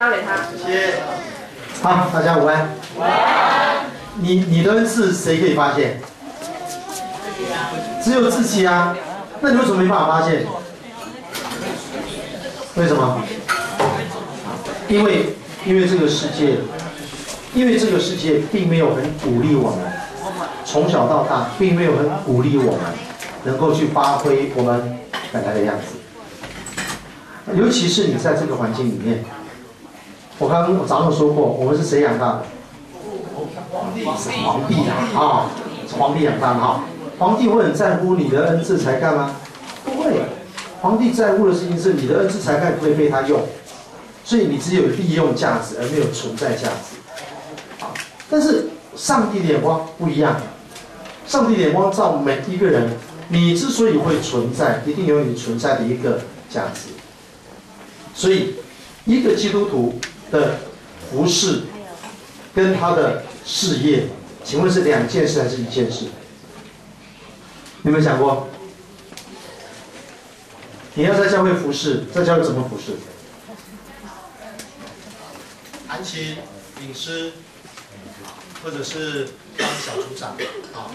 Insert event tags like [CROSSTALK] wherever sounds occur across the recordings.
交给他。谢谢。好，大家午安。午安。你你的恩赐谁可以发现？只有自己啊。那你为什么没办法发现？为什么？因为因为这个世界，因为这个世界并没有很鼓励我们，从小到大并没有很鼓励我们能够去发挥我们本来的样子。尤其是你在这个环境里面。我刚刚我早上说过，我们是谁养大的？是皇帝啊！啊，是皇帝养大的哈。皇帝会很在乎你的恩赐才干吗？不会，皇帝在乎的事情是你的恩赐才干不会被他用，所以你只有利用价值而没有存在价值。但是上帝的眼光不一样，上帝的眼光照每一个人，你之所以会存在，一定有你存在的一个价值。所以，一个基督徒。的服饰跟他的事业，请问是两件事还是一件事？有没有想过？你要在教会服侍，在教会怎么服侍？弹琴、领诗，或者是当小组长，啊。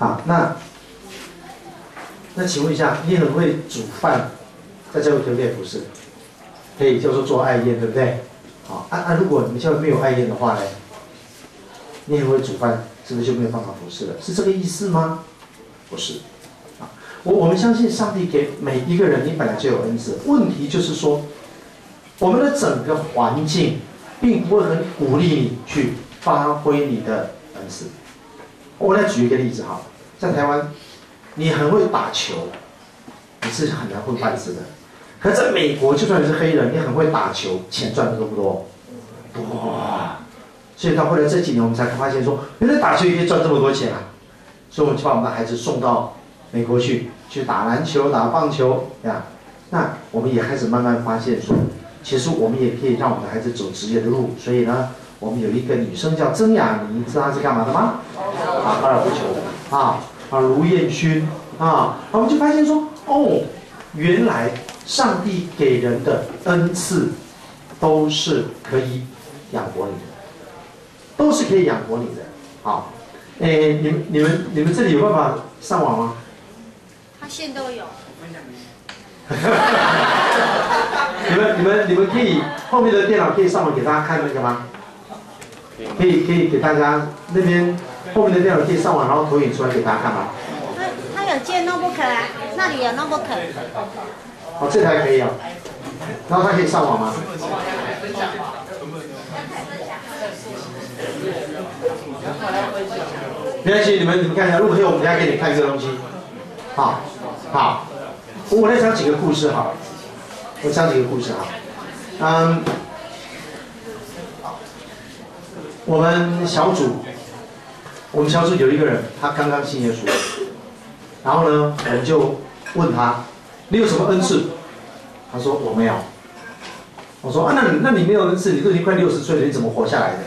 好，那那请问一下，你很会煮饭，在教会可不可以服侍？可以，叫做做爱宴，对不对？好，啊啊，如果你们教会没有爱宴的话呢，你很会煮饭，是不是就没有办法服侍了？是这个意思吗？不是，啊，我我们相信上帝给每一个人，你本来就有恩赐，问题就是说，我们的整个环境并不会很鼓励你去发挥你的恩赐。我来举一个例子哈。在台湾，你很会打球，你是很难混饭吃的。可在美国，就算你是黑人，你很会打球，钱赚的多不多？多。所以到后来这几年，我们才发现说，原来打球也可以赚这么多钱啊！所以我们就把我们的孩子送到美国去，去打篮球、打棒球呀。那我们也开始慢慢发现说，其实我们也可以让我们的孩子走职业的路。所以呢，我们有一个女生叫曾雅妮，知道她是干嘛的吗？打高尔夫球啊。啊，卢彦勋啊，我们就发现说，哦，原来上帝给人的恩赐都是可以养活你的，都是可以养活你的。好，哎，你们、你们、你们这里有办法上网吗？他现都有。你们、你们、你们可以后面的电脑可以上网给大家看那个吗？可以，可以给大家那边。后面的电脑可以上网，然后投影出来给大家看吗？他他有接 notebook 啊，那里有 notebook。哦，这台可以啊。然后它可以上网吗？没关系，你们你们看一下，如果可以，我们等下给你看这个东西。好，好，我来讲几个故事哈。我讲几个故事哈。嗯，我们小组。我们小组有一个人，他刚刚信耶稣，然后呢，我们就问他，你有什么恩赐？他说我没有。我说啊，那你那你没有恩赐，你都已经快六十岁了，你怎么活下来的？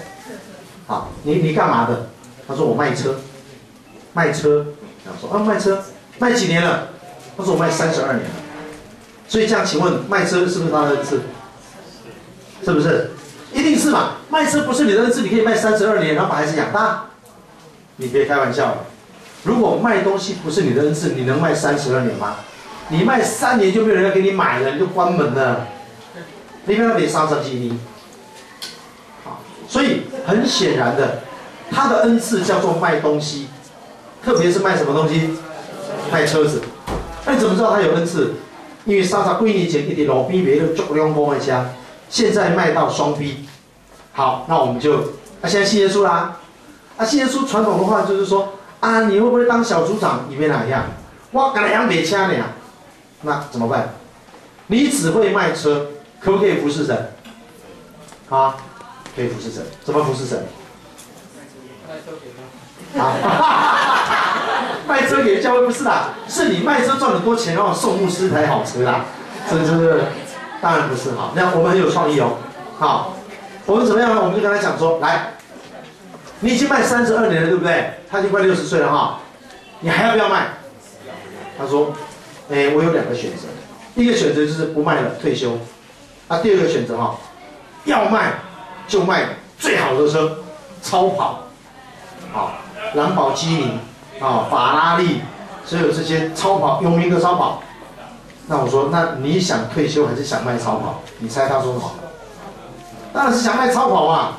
好，你你干嘛的？他说我卖车，卖车。然后说啊，卖车，卖几年了？他说我卖三十二年了。所以这样，请问卖车是不是他的恩赐？是不是？一定是嘛？卖车不是你的恩赐，你可以卖三十二年，然后把孩子养大。你别开玩笑了，如果卖东西不是你的恩赐，你能卖三十二年吗？你卖三年就没有人要给你买了，你就关门了。你看他得三十几年，好，所以很显然的，他的恩赐叫做卖东西，特别是卖什么东西？卖车子。那你怎么知道他有恩赐？因为莎莎闺女前一点老逼别的做两公一家，现在卖到双逼。好，那我们就，那现在信耶稣啦。啊，现在说传统的话就是说，啊，你会不会当小组长？你变哪样？我干两别掐你啊？那怎么办？你只会卖车，可不可以服侍神？啊，可以服侍神。怎么服侍神？啊，[LAUGHS] 卖车给教会不是的，是你卖车赚很多钱，然后送牧师一台好车啦，是不是？当然不是哈。那我们很有创意哦。好，我们怎么样呢？我们就跟他讲说，来。你已经卖三十二年了，对不对？他已经快六十岁了哈，你还要不要卖？他说，哎，我有两个选择，第一个选择就是不卖了，退休。啊，第二个选择哈，要卖就卖最好的车，超跑，好，兰博基尼，啊，法拉利，所有这些超跑有名的超跑。那我说，那你想退休还是想卖超跑？你猜他说什么？当然是想卖超跑嘛。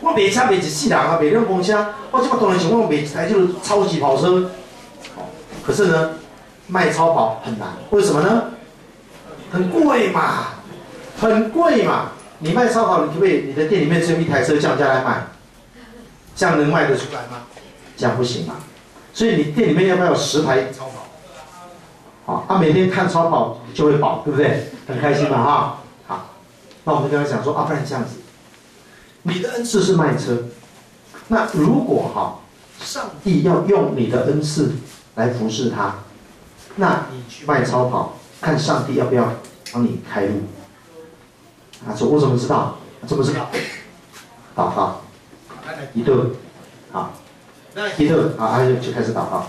我卖车卖一世人啊，卖辆公车，我这么当然想我卖一台就是超级跑车。可是呢，卖超跑很难，为什么呢？很贵嘛，很贵嘛。你卖超跑，你可不可以？你的店里面只有一台车降价来卖，这样能卖得出来吗？这样不行嘛。所以你店里面要不要有十台超跑？好，他每天看超跑就会饱，对不对？很开心嘛，哈。好，那我们跟他讲说，啊，不然这样子，你的恩赐是卖车，那如果哈，上帝要用你的恩赐来服侍他，那你去卖超跑。看上帝要不要帮你开路？啊，说我怎么知道？怎么知道？祷告，一顿，好，一顿，好，他就就开始祷告。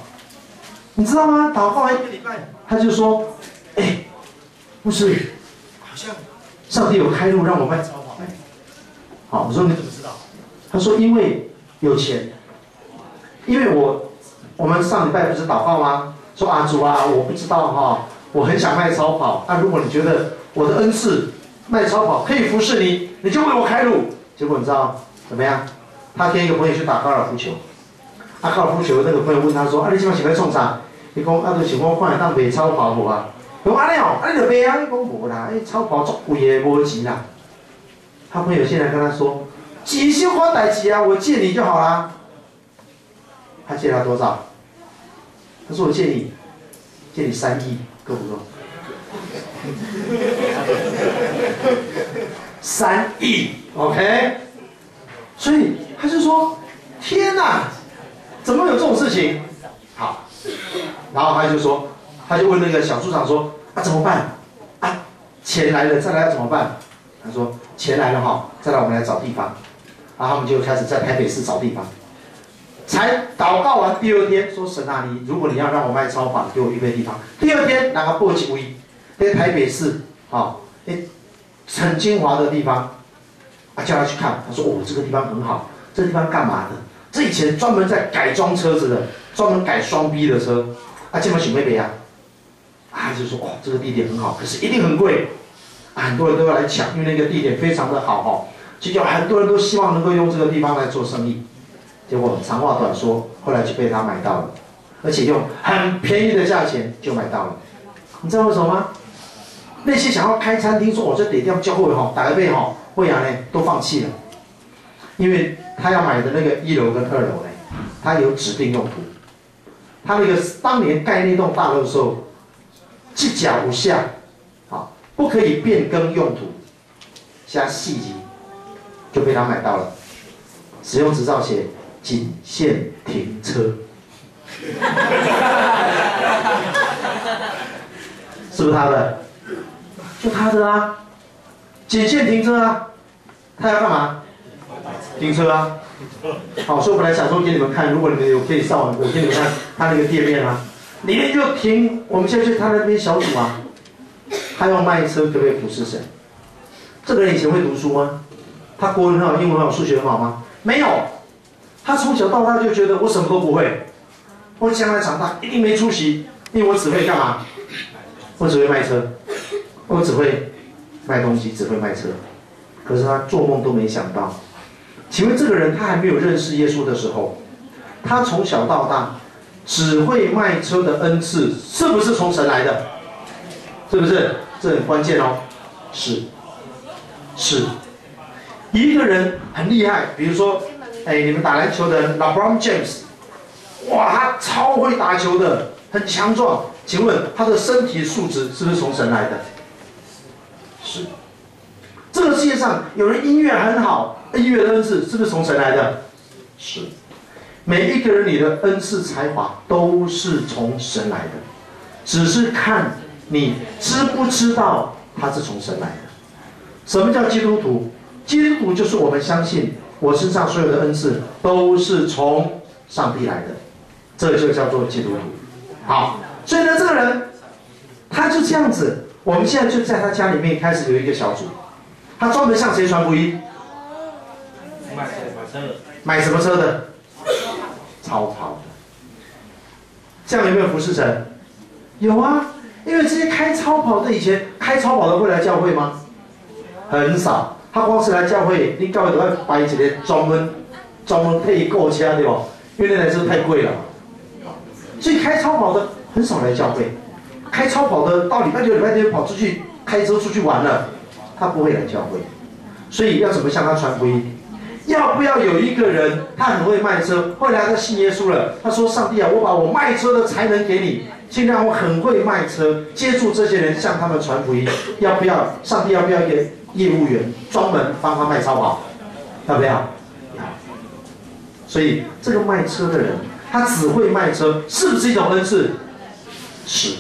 你知道吗？祷告一个礼拜，他就说：“哎，不是，好像上帝有开路让我卖超”好，我说你怎么知道？他说：“因为有钱，因为我我们上礼拜不是祷告吗？说阿主啊，我不知道哈。”我很想卖超跑，那如果你觉得我的恩赐卖超跑可以服侍你，你就为我开路。结果你知道怎么样？他跟一个朋友去打高尔夫球，啊，高尔夫球那个朋友问他说：“啊，你今晚喜欢送啥？”你讲啊，都想我看当卖超跑无啊？讲安尼哦，啊，你就卖啊？你讲无啦，哎，超跑足贵的，无钱啦。他朋友现在跟他说：“几千块代志啊，我借你就好啦。”他借他多少？他说：“我借你，借你三亿。”够不够？[LAUGHS] 三亿，OK。所以他就说：“天哪，怎么有这种事情？”好，然后他就说，他就问那个小处长说：“啊，怎么办？啊，钱来了，再来怎么办？”他说：“钱来了哈，再来我们来找地方。”然后他们就开始在台北市找地方。才祷告完第二天，说神啊，你如果你要让我卖超跑，给我预备地方。第二天拿个簸箕位，在台北市，啊，哎，很精华的地方，啊，叫他去看。他说哦，这个地方很好，这地方干嘛的？这以前专门在改装车子的，专门改双 B 的车。啊，这么许妹妹啊，啊，就说哦，这个地点很好，可是一定很贵，很多人都要来抢，因为那个地点非常的好哈，就叫很多人都希望能够用这个地方来做生意。结果长话短说，后来就被他买到了，而且用很便宜的价钱就买到了。你知道为什么吗？那些想要开餐厅说我这得要教会哈，打个背哈，会员呢都放弃了，因为他要买的那个一楼跟二楼呢，他有指定用途。他那个当年盖那栋大楼的时候，计脚无下，不可以变更用途，加细节，就被他买到了，使用执照写。仅限停车，[LAUGHS] 是不是他的？就他的啊，仅限停车啊，他要干嘛？停车啊。好，所以我本来想说给你们看，如果你们有可以上网，我给你们看他那个店面啊，里面就停。我们现在去他那边小组啊，他要卖车，可不可以服侍神？这个人以前会读书吗？他国文很好，英文很好，数学很好吗？没有。他从小到大就觉得我什么都不会，我将来长大一定没出息，因为我只会干嘛？我只会卖车，我只会卖东西，只会卖车。可是他做梦都没想到，请问这个人他还没有认识耶稣的时候，他从小到大只会卖车的恩赐是不是从神来的？是不是？这很关键哦。是，是，一个人很厉害，比如说。哎，你们打篮球的 LeBron James，哇，他超会打球的，很强壮。请问他的身体素质是不是从神来的？是。这个世界上有人音乐很好，音乐的恩赐是不是从神来的？是。每一个人你的恩赐才华都是从神来的，只是看你知不知道他是从神来的。什么叫基督徒？基督徒就是我们相信。我身上所有的恩赐都是从上帝来的，这就叫做基督徒。好，所以呢，这个人他就这样子。我们现在就在他家里面开始有一个小组，他专门向谁传福音？买什么车？买什么车的？超跑的。这样有没有服侍神？有啊，因为这些开超跑的以前开超跑的会来教会吗？很少。他光是来教会，你教会都要摆一个专门专门配购车对吧？因为那台车太贵了。所以开超跑的很少来教会。开超跑的到礼拜六、礼拜天跑出去开车出去玩了，他不会来教会。所以要怎么向他传福音？要不要有一个人，他很会卖车，后来他信耶稣了。他说：“上帝啊，我把我卖车的才能给你，尽量我很会卖车，接触这些人，向他们传福音。要不要？上帝要不要一个业务员，专门帮他卖超跑？要不要？要。所以这个卖车的人，他只会卖车，是不是一种恩赐？是。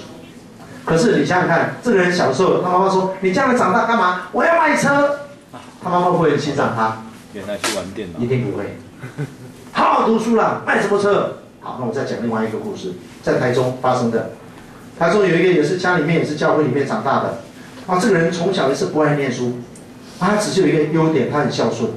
可是你想想看，这个人小时候，他妈妈说：“你将来长大干嘛？我要卖车。[LAUGHS] ”他妈妈会不会欣赏他？原来去玩电脑。一定不会。好好读书啦，卖什么车？好，那我再讲另外一个故事，在台中发生的。台中有一个也是家里面也是教会里面长大的，啊，这个人从小也是不爱念书，他只是有一个优点，他很孝顺，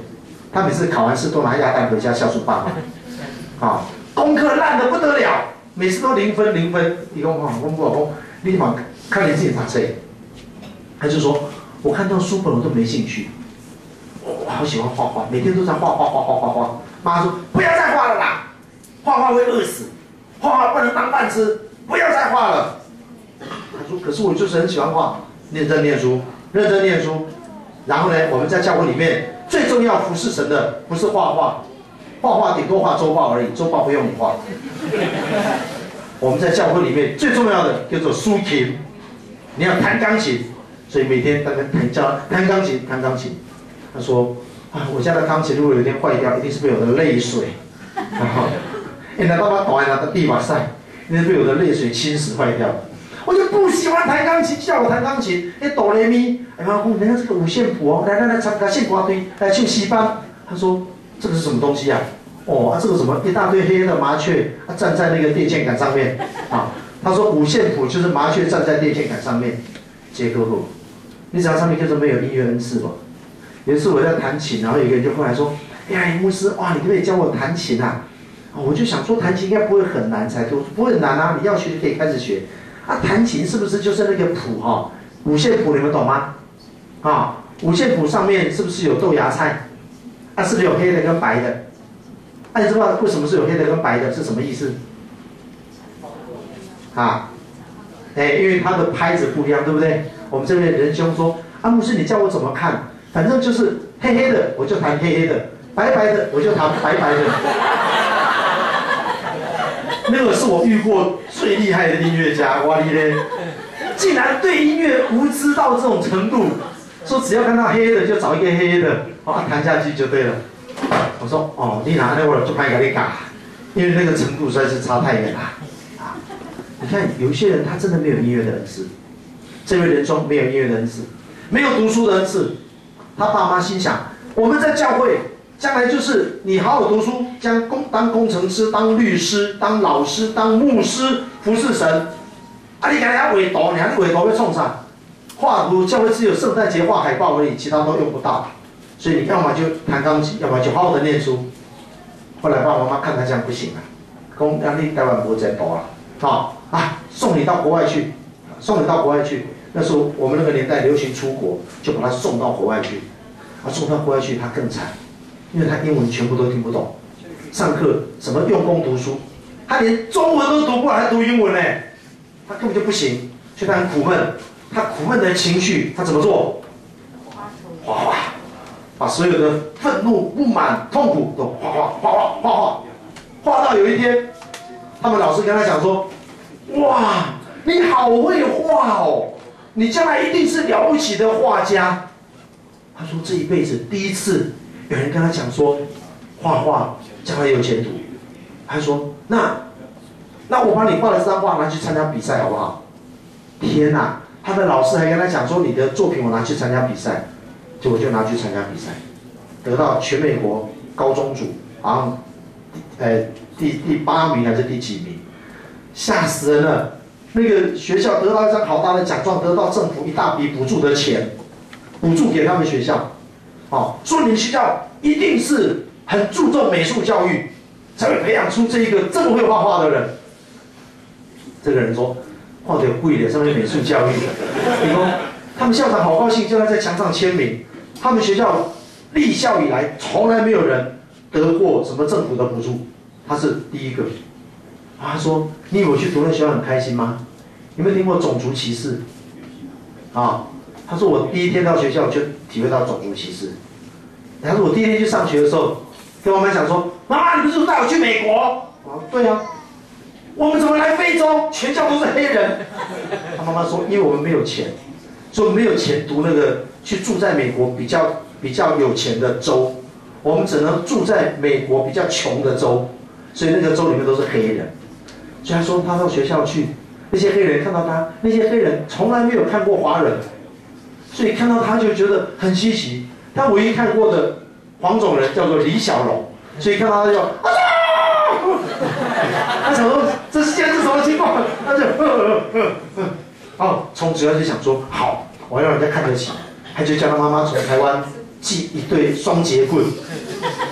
他每次考完试都拿鸭蛋回家孝顺爸妈。[LAUGHS] 啊，功课烂的不得了，每次都零分零分。一共啊，功课功。立马看你自己发谁，他就说：“我看到书本我都没兴趣，我好喜欢画画，每天都在画画画画画画。”妈说：“不要再画了啦，画画会饿死，画画不能当饭吃，不要再画了。”他说：“可是我就是很喜欢画，认真念书，认真念书。然后呢，我们在教会里面最重要服侍神的不是画画，画画顶多画周报而已，周报不用你画。”我们在教会里面最重要的叫做抒琴，你要弹钢琴，所以每天他们弹教弹钢琴，弹钢琴。他说啊，我家的钢琴如果有一天坏掉，一定是被我的泪水，然后，哎，那爸爸倒在那个地板上，一定是被我的泪水侵蚀坏掉。我就不喜欢弹钢琴，叫我弹钢琴，哎，哆来咪，哎妈，你看这个五线谱哦，来来来，唱个线瓜堆，来去西方。他说这个是什么东西呀？哦啊，这个什么一大堆黑黑的麻雀，啊站在那个电线杆上面，啊，他说五线谱就是麻雀站在电线杆上面，接客户，你知道上面就是没有音乐恩赐吗？有一次我在弹琴，然后有个人就过来说，哎呀，牧师，哇，你可不可以教我弹琴啊？我就想说弹琴应该不会很难才对，不会很难啊，你要学就可以开始学。啊，弹琴是不是就是那个谱哈？五线谱你们懂吗？啊，五线谱上面是不是有豆芽菜？啊，是不是有黑的跟白的？那你知道为什么是有黑的跟白的？是什么意思？啊，哎，因为它的拍子不一样，对不对？我们这边仁兄说：“阿牧师，你叫我怎么看？反正就是黑黑的，我就弹黑黑的；白白的，我就弹白白的。”那个是我遇过最厉害的音乐家，哇哩嘞！竟然对音乐无知到这种程度，说只要看到黑的就找一个黑黑的，啊，弹下去就对了。我说哦，你拿那会儿就拍给你嘎，因为那个程度实在是差太远了啊！你看有些人他真的没有音乐的恩赐，这位人中没有音乐的恩赐，没有读书的恩赐，他爸妈心想我们在教会将来就是你好好读书，将工当工程师、当律师、当老师、当牧师服侍神。啊，你讲要尾读，你还尾读要冲啥？画图教会只有圣诞节画海报而已，其他都用不到。所以你要么就弹钢琴，要么就好好的念书。后来爸爸妈妈看他这样不行了，公压力台湾不再读了，好啊，送你到国外去，送你到国外去。那时候我们那个年代流行出国，就把他送到国外去。啊，送到国外去他更惨，因为他英文全部都听不懂，上课什么用功读书，他连中文都读不来，还读英文呢，他根本就不行，所以他很苦闷。他苦闷的情绪，他怎么做？画画。把所有的愤怒、不满、痛苦都画画画画画画，画到有一天，他们老师跟他讲说：“哇，你好会画哦，你将来一定是了不起的画家。”他说这一辈子第一次有人跟他讲说，画画将来有前途。他说：“那那我把你画的这张画拿去参加比赛好不好？”天哪，他的老师还跟他讲说：“你的作品我拿去参加比赛。”结果就拿去参加比赛，得到全美国高中组，好像，呃，第第八名还是第几名，吓死人了。那个学校得到一张好大的奖状，得到政府一大笔补助的钱，补助给他们学校，哦，说你们学校一定是很注重美术教育，才会培养出这一个这么会画画的人。这个人说，画的贵的，上面美术教育的，[LAUGHS] 你说他们校长好高兴，叫他在墙上签名。他们学校立校以来，从来没有人得过什么政府的补助，他是第一个。他说：“你以为去读那学校很开心吗？有没有听过种族歧视？啊？”他说：“我第一天到学校就体会到种族歧视。他说我第一天去上学的时候，跟我妈讲说：‘妈妈，你不是带我去美国？’我说，对啊。我们怎么来非洲？全校都是黑人。他妈妈说：‘因为我们没有钱，所以没有钱读那个去住在美国比较比较有钱的州，我们只能住在美国比较穷的州，所以那个州里面都是黑人。’所以他说他到学校去，那些黑人看到他，那些黑人从来没有看过华人，所以看到他就觉得很稀奇。他唯一看过的黄种人叫做李小龙，所以看到他就啊，他想说这现在是什么情况？他就哦，从此他就想说好，我要让人家看得起，他就叫他妈妈从台湾寄一对双节棍，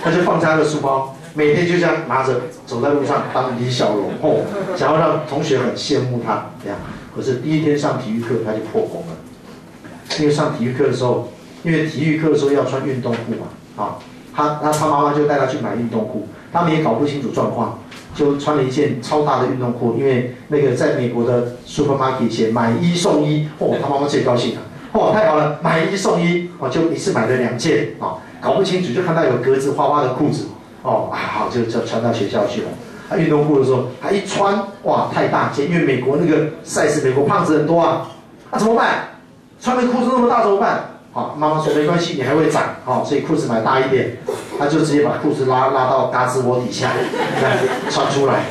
他就放在他的书包。每天就这样拿着走在路上当李小龙哦，想要让同学很羡慕他这样。可是第一天上体育课他就破功了，因为上体育课的时候，因为体育课的时候要穿运动裤嘛，啊，他那他妈妈就带他去买运动裤，他们也搞不清楚状况，就穿了一件超大的运动裤，因为那个在美国的 supermarket 写买一送一，哦，他妈妈最高兴了，哦，太好了，买一送一，哦，就一次买了两件啊，搞不清楚就看到有格子花花的裤子。哦啊好，就就穿到学校去了。他运动裤的时候，他一穿，哇，太大件，因为美国那个赛事，美国胖子很多啊。那怎么办？穿的裤子那么大怎么办？好，妈妈说没关系，你还会长，好，所以裤子买大一点。他就直接把裤子拉拉到嘎吱窝底下，穿出来，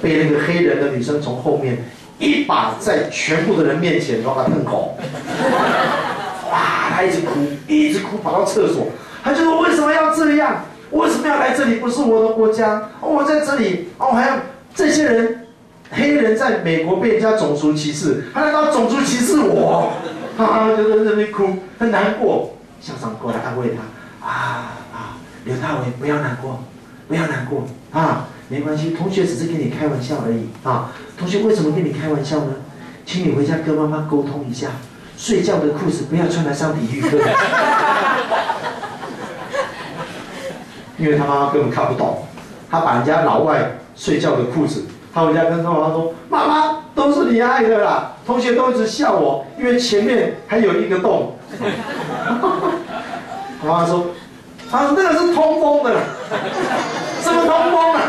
被那个黑人的女生从后面一把在全部的人面前把他碰口。哇，他一直哭，一直哭，跑到厕所，他就说为什么要这样？为什么要来这里？不是我的国家，我在这里哦，还要这些人，黑人在美国被人家种族歧视，还难道种族歧视我？啊，就在那边哭，很难过。校长过来安慰他，啊啊，刘大伟，不要难过，不要难过啊，没关系，同学只是跟你开玩笑而已啊。同学为什么跟你开玩笑呢？请你回家跟妈妈沟通一下，睡觉的裤子不要穿来上体育课。[LAUGHS] 因为他妈妈根本看不懂，他把人家老外睡觉的裤子，他回家跟他妈妈说：“妈妈，都是你爱的啦。”同学都一直笑我，因为前面还有一个洞。他 [LAUGHS] 妈妈说：“他说那个是通风的，什么通风啊？”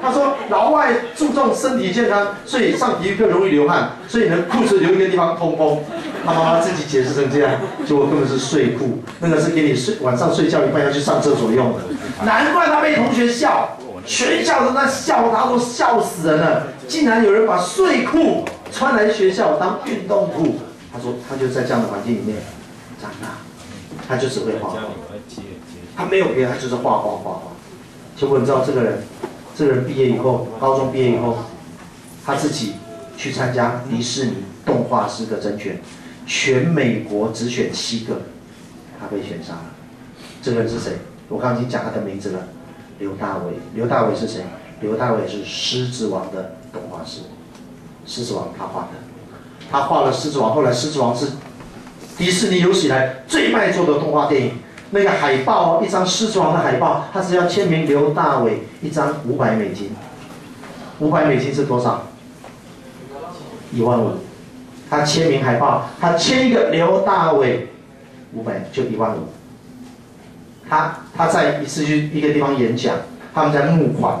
他说：“老外注重身体健康，所以上体育课容易流汗，所以呢裤子留一个地方通风。”他妈妈自己解释成这样，结果根本是睡裤，那个是给你睡晚上睡觉一半要去上厕所用的。难怪他被同学笑，全校都在笑他，都笑死人了。竟然有人把睡裤穿来学校当运动裤。他说他就在这样的环境里面长大，他就只会画画，他没有别的，他就是画画画画。结果你知道这个人，这个人毕业以后，高中毕业以后，他自己去参加迪士尼动画师的甄选。全美国只选七个，他被选上了。这个人是谁？我刚刚已经讲他的名字了，刘大伟。刘大伟是谁？刘大伟是《狮子王》的动画师，《狮子王》他画的。他画了《狮子王》，后来《狮子王》是迪士尼有史以来最卖座的动画电影。那个海报，一张《狮子王》的海报，他只要签名刘大伟一张五百美金。五百美金是多少？一万五。他签名海报，他签一个刘大伟，五百就一万五。他他在一次去一个地方演讲，他们在募款，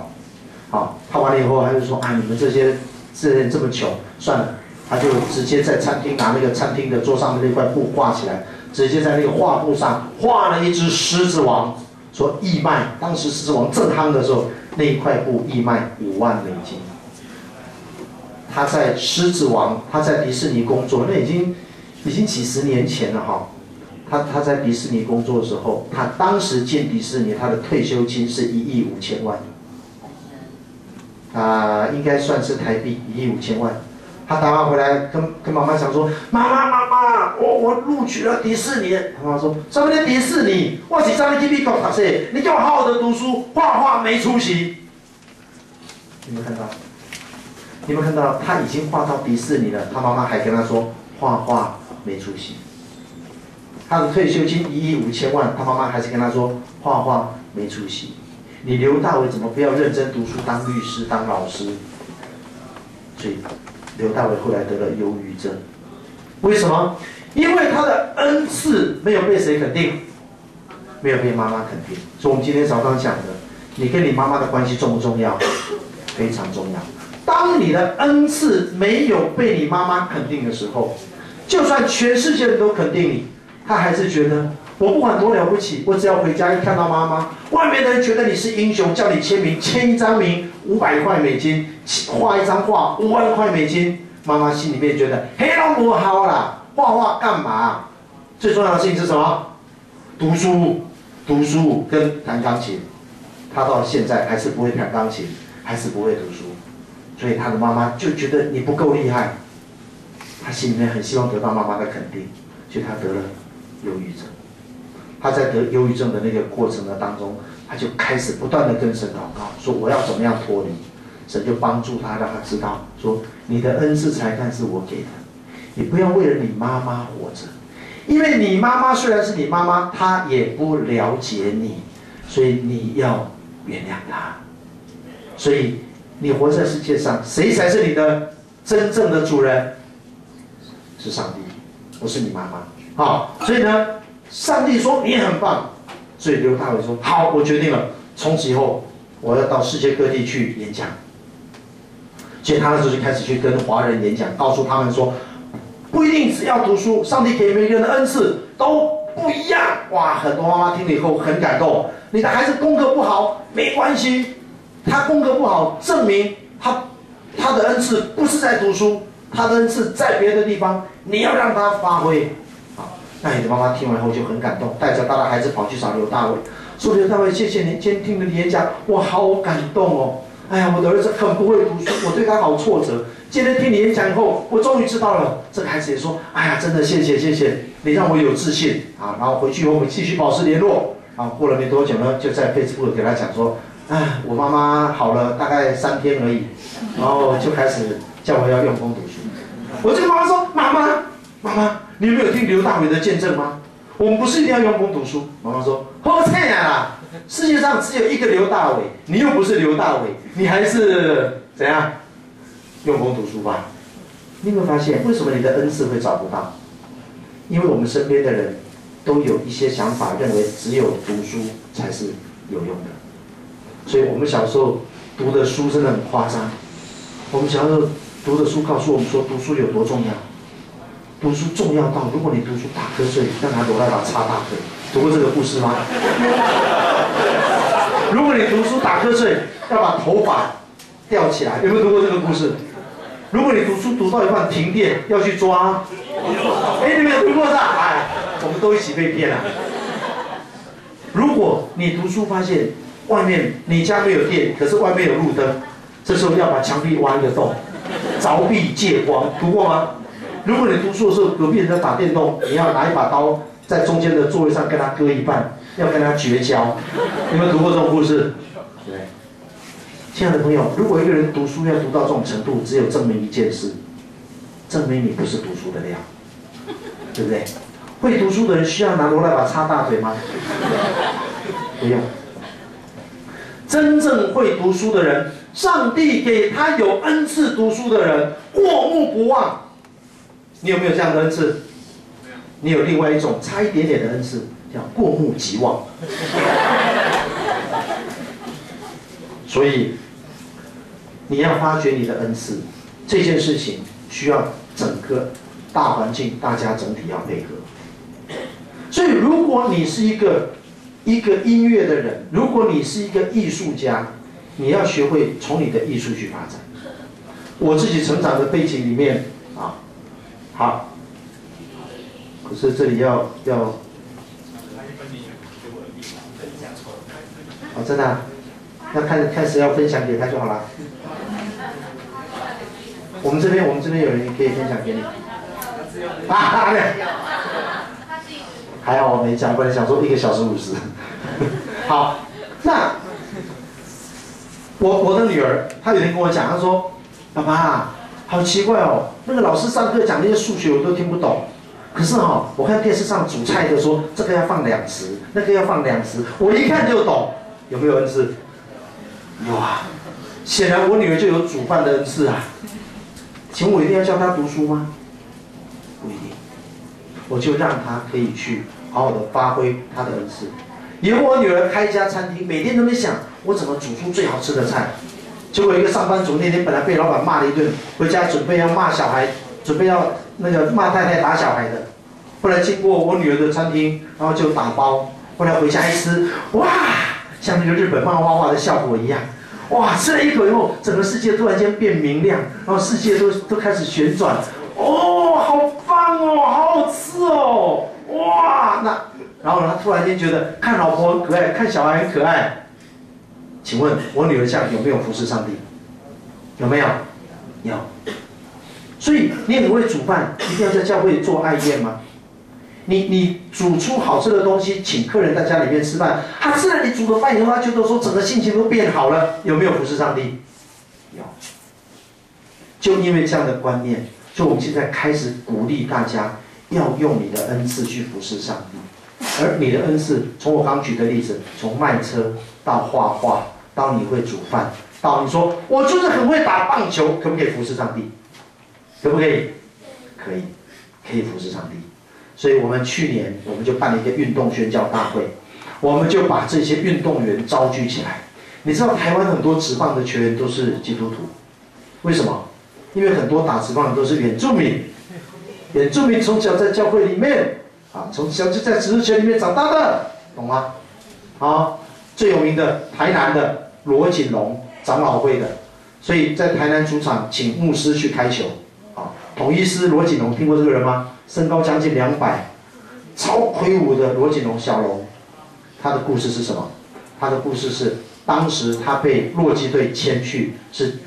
好，他完了以后他就说啊，你们这些这些人这么穷，算了，他就直接在餐厅拿那个餐厅的桌上的那块布挂起来，直接在那个画布上画了一只狮子王，说义卖，当时狮子王正夯的时候，那一块布义卖五万美金。他在狮子王，他在迪士尼工作，那已经已经几十年前了哈。他他在迪士尼工作的时候，他当时进迪士尼，他的退休金是一亿五千万，啊、应该算是台币一亿五千万。他打完回来跟跟妈妈讲说：“妈妈妈妈，我我录取了迪士尼。”他妈妈说：“什么叫迪士尼？我是让你去美国读书，你给我好好的读书，画画没出息。”你们看到？你们看到他已经画到迪士尼了，他妈妈还跟他说画画没出息。他的退休金一亿五千万，他妈妈还是跟他说画画没出息。你刘大伟怎么不要认真读书，当律师、当老师？所以刘大伟后来得了忧郁症。为什么？因为他的恩赐没有被谁肯定，没有被妈妈肯定。所以我们今天早上讲的，你跟你妈妈的关系重不重要？非常重要。当你的恩赐没有被你妈妈肯定的时候，就算全世界人都肯定你，他还是觉得我不管多了不起，我只要回家一看到妈妈，外面的人觉得你是英雄，叫你签名，签一张名五百块美金，画一张画五万块美金，妈妈心里面觉得黑龙不好啦，画画干嘛？最重要的事情是什么？读书，读书跟弹钢琴。他到现在还是不会弹钢琴，还是不会读书，所以他的妈妈就觉得你不够厉害。他心里面很希望得到妈妈的肯定，所以他得了忧郁症。他在得忧郁症的那个过程的当中，他就开始不断的跟神祷告，说我要怎么样脱离。神就帮助他，让他知道说你的恩赐才干是我给的，你不要为了你妈妈活着，因为你妈妈虽然是你妈妈，她也不了解你，所以你要原谅她。所以你活在世界上，谁才是你的真正的主人？是上帝，不是你妈妈。好，所以呢，上帝说你很棒，所以刘大伟说好，我决定了，从此以后我要到世界各地去演讲。所以他那时候就开始去跟华人演讲，告诉他们说，不一定只要读书，上帝给每个人的恩赐都不一样。哇，很多妈妈听了以后很感动。你的孩子功课不好没关系，他功课不好证明他他的恩赐不是在读书，他的恩赐在别的地方，你要让他发挥。那你的妈妈听完后就很感动，带着他的孩子跑去找刘大卫，说刘大卫，谢谢你今天听了你演讲，我好感动哦。哎呀，我的儿子很不会读书，我对他好挫折。今天听你演讲以后，我终于知道了。这个孩子也说：“哎呀，真的谢谢谢谢，你让我有自信啊。”然后回去以后我们继续保持联络啊。过了没多久呢，就在 Facebook 给他讲说：“哎，我妈妈好了，大概三天而已。”然后就开始叫我要用功读书。我这个妈妈说：“妈妈，妈妈，你有没有听刘大伟的见证吗？我们不是一定要用功读书。”妈妈说：“好菜啦！世界上只有一个刘大伟，你又不是刘大伟，你还是怎样用功读书吧？你有没有发现，为什么你的恩赐会找不到？因为我们身边的人都有一些想法，认为只有读书才是有用的。所以我们小时候读的书真的很夸张。我们小时候读的书告诉我们说，读书有多重要。读书重要到，如果你读书打瞌睡，要拿罗赖把擦大腿。读过这个故事吗？[LAUGHS] 如果你读书打瞌睡，要把头发吊起来，有没有读过这个故事？如果你读书读到一半停电，要去抓。哎，你们有读过的？哎，我们都一起被骗了。如果你读书发现外面你家没有电，可是外面有路灯，这时候要把墙壁挖一个洞，凿壁借光，读过吗？如果你读书的时候隔壁人在打电动，你要拿一把刀在中间的座位上跟他割一半，要跟他绝交。有没有读过这种故事？对。亲爱的朋友，如果一个人读书要读到这种程度，只有证明一件事，证明你不是读书的料，对不对？会读书的人需要拿罗赖把擦大腿吗？不用。真正会读书的人，上帝给他有恩赐读书的人，过目不忘。你有没有这样的恩赐？你有另外一种差一点点的恩赐，叫过目即忘。[LAUGHS] 所以你要发掘你的恩赐，这件事情需要整个大环境，大家整体要配合。所以，如果你是一个一个音乐的人，如果你是一个艺术家，你要学会从你的艺术去发展。我自己成长的背景里面啊，好。可是这里要要哦真的要开始开始要分享给他就好了。我们这边我们这边有人也可以分享给你。啊对还好我没加然想说一个小时五十。[LAUGHS] 好那我我的女儿她有天跟我讲她说爸爸好奇怪哦那个老师上课讲那些数学我都听不懂，可是哈、我看电视上煮菜的说这个要放两匙，那个要放两匙，我一看就懂，有没有恩赐？有啊，显然我女儿就有煮饭的恩赐啊。请我一定要教她读书吗？不一定，我就让她可以去好好的发挥她的恩赐。以后我女儿开一家餐厅，每天都在想我怎么煮出最好吃的菜。结果一个上班族那天本来被老板骂了一顿，回家准备要骂小孩，准备要那个骂太太打小孩的。后来经过我女儿的餐厅，然后就打包，后来回家一吃，哇，像那个日本漫画画的效果一样，哇，吃了一口以后，整个世界突然间变明亮，然后世界都都开始旋转，哦，好棒哦，好好吃哦，哇，那然后呢，他突然间觉得看老婆很可爱，看小孩很可爱。请问我女儿这样有没有服侍上帝？有没有？有。所以你很会煮饭，一定要在教会做爱宴吗？你你煮出好吃的东西，请客人在家里面吃饭，他吃了你煮的饭以后，他觉得说整个心情都变好了，有没有服侍上帝？有。就因为这样的观念，所以我们现在开始鼓励大家要用你的恩赐去服侍上帝。而你的恩赐，从我刚举的例子，从卖车到画画，当你会煮饭，当你说我就是很会打棒球，可不可以服侍上帝？可不可以？可以，可以服侍上帝。所以我们去年我们就办了一个运动宣教大会，我们就把这些运动员召集起来。你知道台湾很多职棒的球员都是基督徒，为什么？因为很多打职棒的都是原住民，原住民从小在教会里面啊，从小就在植物圈里面长大的，懂吗？啊，最有名的台南的罗锦龙长老会的，所以在台南主场请牧师去开球。啊，统一师罗锦龙听过这个人吗？身高将近两百，超魁梧的罗锦龙小龙，他的故事是什么？他的故事是当时他被洛基队签去，是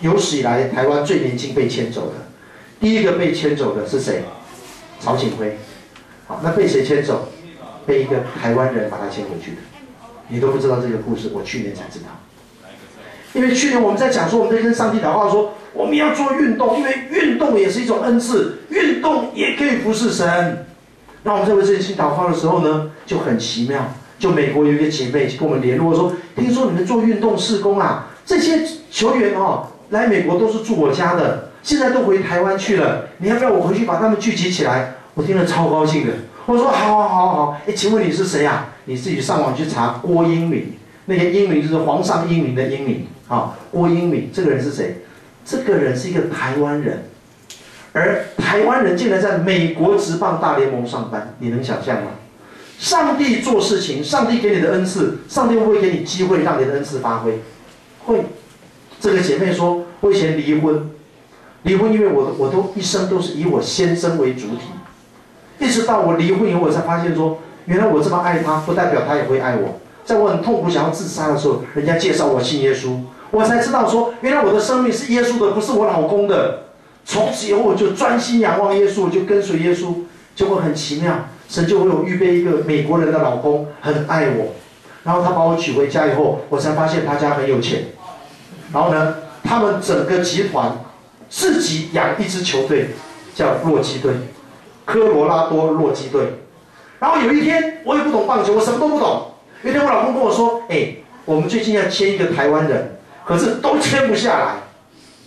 有史以来台湾最年轻被签走的。第一个被签走的是谁？曹景辉。好，那被谁牵走？被一个台湾人把他牵回去的。你都不知道这个故事，我去年才知道。因为去年我们在讲说，我们在跟上帝祷告说，我们要做运动，因为运动也是一种恩赐，运动也可以服侍神。那我们在为这件事情祷告的时候呢，就很奇妙。就美国有一个姐妹跟我们联络说，听说你们做运动事工啊，这些球员哦，来美国都是住我家的，现在都回台湾去了，你要不要我回去把他们聚集起来？我听了超高兴的。我说好好好好，哎，请问你是谁呀、你自己上网去查郭英敏，那个英明就是皇上英明的英明啊。郭英敏这个人是谁？这个人是一个台湾人，而台湾人竟然在美国职棒大联盟上班，你能想象吗？上帝做事情，上帝给你的恩赐，上帝会不会给你机会让你的恩赐发挥？会。这个姐妹说，我以前离婚，离婚因为我我都一生都是以我先生为主体。一直到我离婚以后，我才发现说，原来我这么爱他，不代表他也会爱我。在我很痛苦想要自杀的时候，人家介绍我信耶稣，我才知道说，原来我的生命是耶稣的，不是我老公的。从此以后，我就专心仰望耶稣，我就跟随耶稣。结果很奇妙，神就为我预备一个美国人的老公，很爱我。然后他把我娶回家以后，我才发现他家很有钱。然后呢，他们整个集团自己养一支球队，叫洛基队。科罗拉多洛基队，然后有一天我也不懂棒球，我什么都不懂。有一天我老公跟我说：“哎，我们最近要签一个台湾人，可是都签不下来，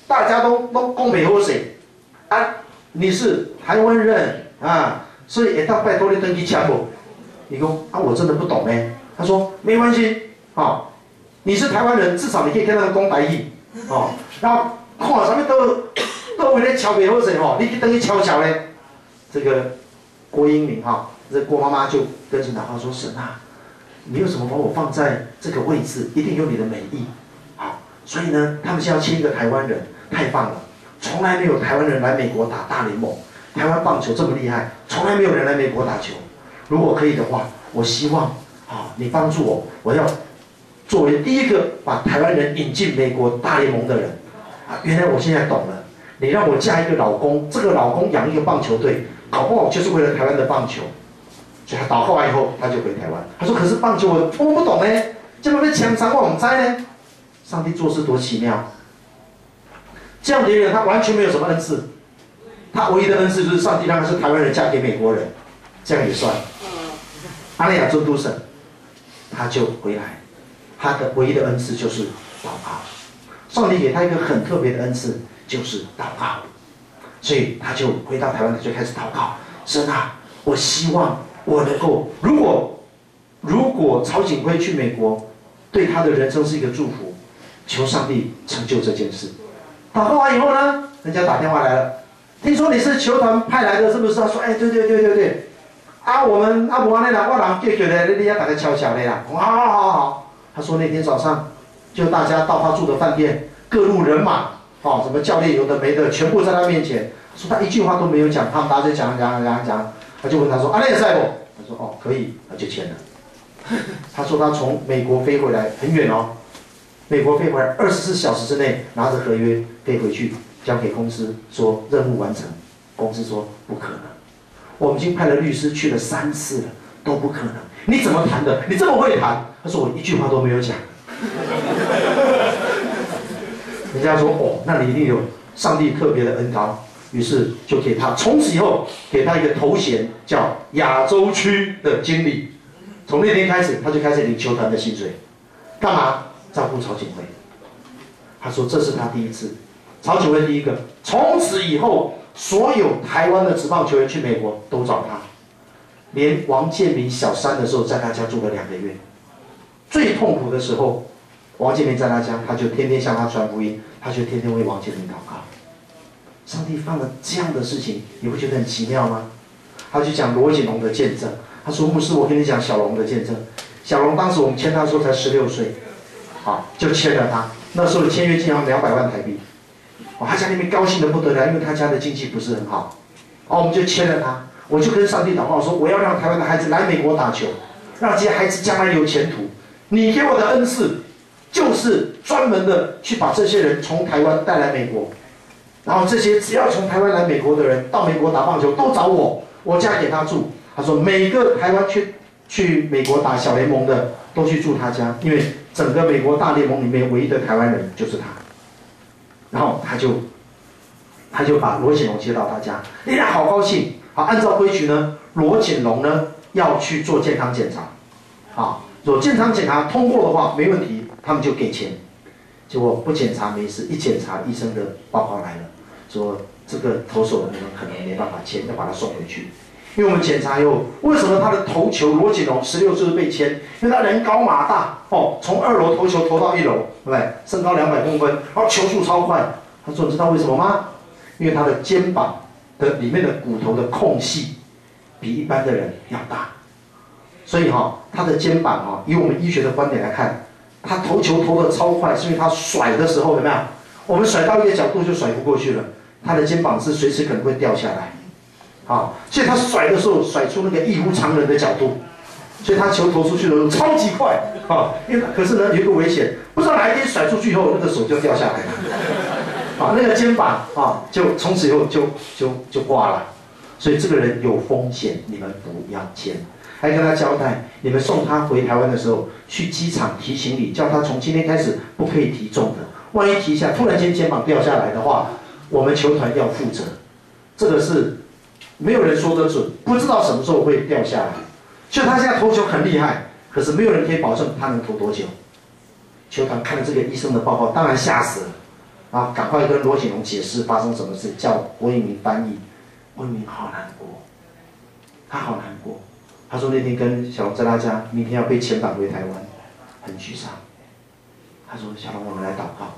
大家都都攻美喝水啊！你是台湾人啊，所以也到拜托你登记签不？你说啊，我真的不懂哎。他说没关系，啊，你是台湾人，至少你可以跟他们讲台语哦。然后看上面都都为了敲美喝水哦，你去登记敲敲嘞。”这个郭英明哈，这郭妈妈就跟神祷告说：“神啊，你为什么把我放在这个位置？一定有你的美意。好，所以呢，他们现在要签一个台湾人，太棒了！从来没有台湾人来美国打大联盟，台湾棒球这么厉害，从来没有人来美国打球。如果可以的话，我希望啊，你帮助我，我要作为第一个把台湾人引进美国大联盟的人啊，原来我现在懂了。你让我嫁一个老公，这个老公养一个棒球队，搞不好就是为了台湾的棒球。所以他祷告完以后，他就回台湾。他说：“可是棒球我我不懂呢，这么被枪伤我们栽呢？上帝做事多奇妙。这样的人，他完全没有什么恩赐，他唯一的恩赐就是上帝让他是台湾人嫁给美国人，这样也算。阿利亚州都省，他就回来，他的唯一的恩赐就是祷告。上帝给他一个很特别的恩赐，就是祷告，所以他就回到台湾，他就开始祷告。神啊，我希望我能够，如果如果曹景辉去美国，对他的人生是一个祝福，求上帝成就这件事。祷告完以后呢，人家打电话来了，听说你是球团派来的，是不是？他说，哎，对对对对对，啊，我们阿伯那啦，我人叫叫的，你要打个敲敲的呀。好好好好，他说那天早上，就大家到他住的饭店，各路人马，哦，什么教练有的没的，全部在他面前，说他一句话都没有讲，他们大家讲讲讲讲，他就问他说，阿练赛不？他说哦，可以，他就签了。他说他从美国飞回来很远哦。美国飞回来二十四小时之内拿着合约飞回去，交给公司说任务完成。公司说不可能，我们已经派了律师去了三次了，都不可能。你怎么谈的？你这么会谈？他说我一句话都没有讲。[LAUGHS] 人家说哦，那你一定有上帝特别的恩高，于是就给他从此以后给他一个头衔叫亚洲区的经理。从那天开始，他就开始领球团的薪水，干嘛？照顾曹景辉，他说这是他第一次，曹景辉第一个。从此以后，所有台湾的职棒球员去美国都找他，连王建民小三的时候在他家住了两个月，最痛苦的时候，王建民在他家，他就天天向他传福音，他就天天为王建民祷告。上帝犯了这样的事情，你不觉得很奇妙吗？他就讲罗锦龙的见证，他说牧师，我跟你讲小龙的见证，小龙当时我们签他的时候才十六岁。好，就签了他。那时候签约金要两百万台币，哦，他家里面高兴的不得了，因为他家的经济不是很好。哦，我们就签了他。我就跟上帝祷告说，我要让台湾的孩子来美国打球，让这些孩子将来有前途。你给我的恩赐，就是专门的去把这些人从台湾带来美国。然后这些只要从台湾来美国的人，到美国打棒球都找我，我家给他住。他说每个台湾去去美国打小联盟的都去住他家，因为。整个美国大联盟里面唯一的台湾人就是他，然后他就，他就把罗锦龙接到他家，哎呀，好高兴！好，按照规矩呢，罗锦龙呢要去做健康检查，啊，做健康检查通过的话没问题，他们就给钱。结果不检查没事，一检查医生的报告来了，说这个投手你们可能没办法签，要把他送回去。因为我们检查后，为什么他的投球罗锦龙十六岁被签？因为他人高马大哦，从二楼投球投到一楼，对不对？身高两百公分，然后球速超快。他说：“你知道为什么吗？因为他的肩膀的里面的骨头的空隙比一般的人要大，所以哈，他的肩膀哈，以我们医学的观点来看，他投球投的超快，是因为他甩的时候有没有？我们甩到一个角度就甩不过去了，他的肩膀是随时可能会掉下来。”啊，所以他甩的时候甩出那个异乎常人的角度，所以他球投出去的时候超级快啊！因为可是呢有一个危险，不知道哪一天甩出去以后那个手就掉下来了，啊，那个肩膀啊就从此以后就就就挂了。所以这个人有风险，你们不要签。还跟他交代，你们送他回台湾的时候，去机场提行李，叫他从今天开始不可以提重的，万一提一下突然间肩膀掉下来的话，我们球团要负责。这个是。没有人说得准，不知道什么时候会掉下来。所以他现在投球很厉害，可是没有人可以保证他能投多久。球团看了这个医生的报告，当然吓死了，啊，赶快跟罗锦龙解释发生什么事，叫郭一鸣翻译。郭一鸣好难过，他好难过。他说那天跟小龙在他家，明天要被遣返回台湾，很沮丧。他说小龙，我们来祷告。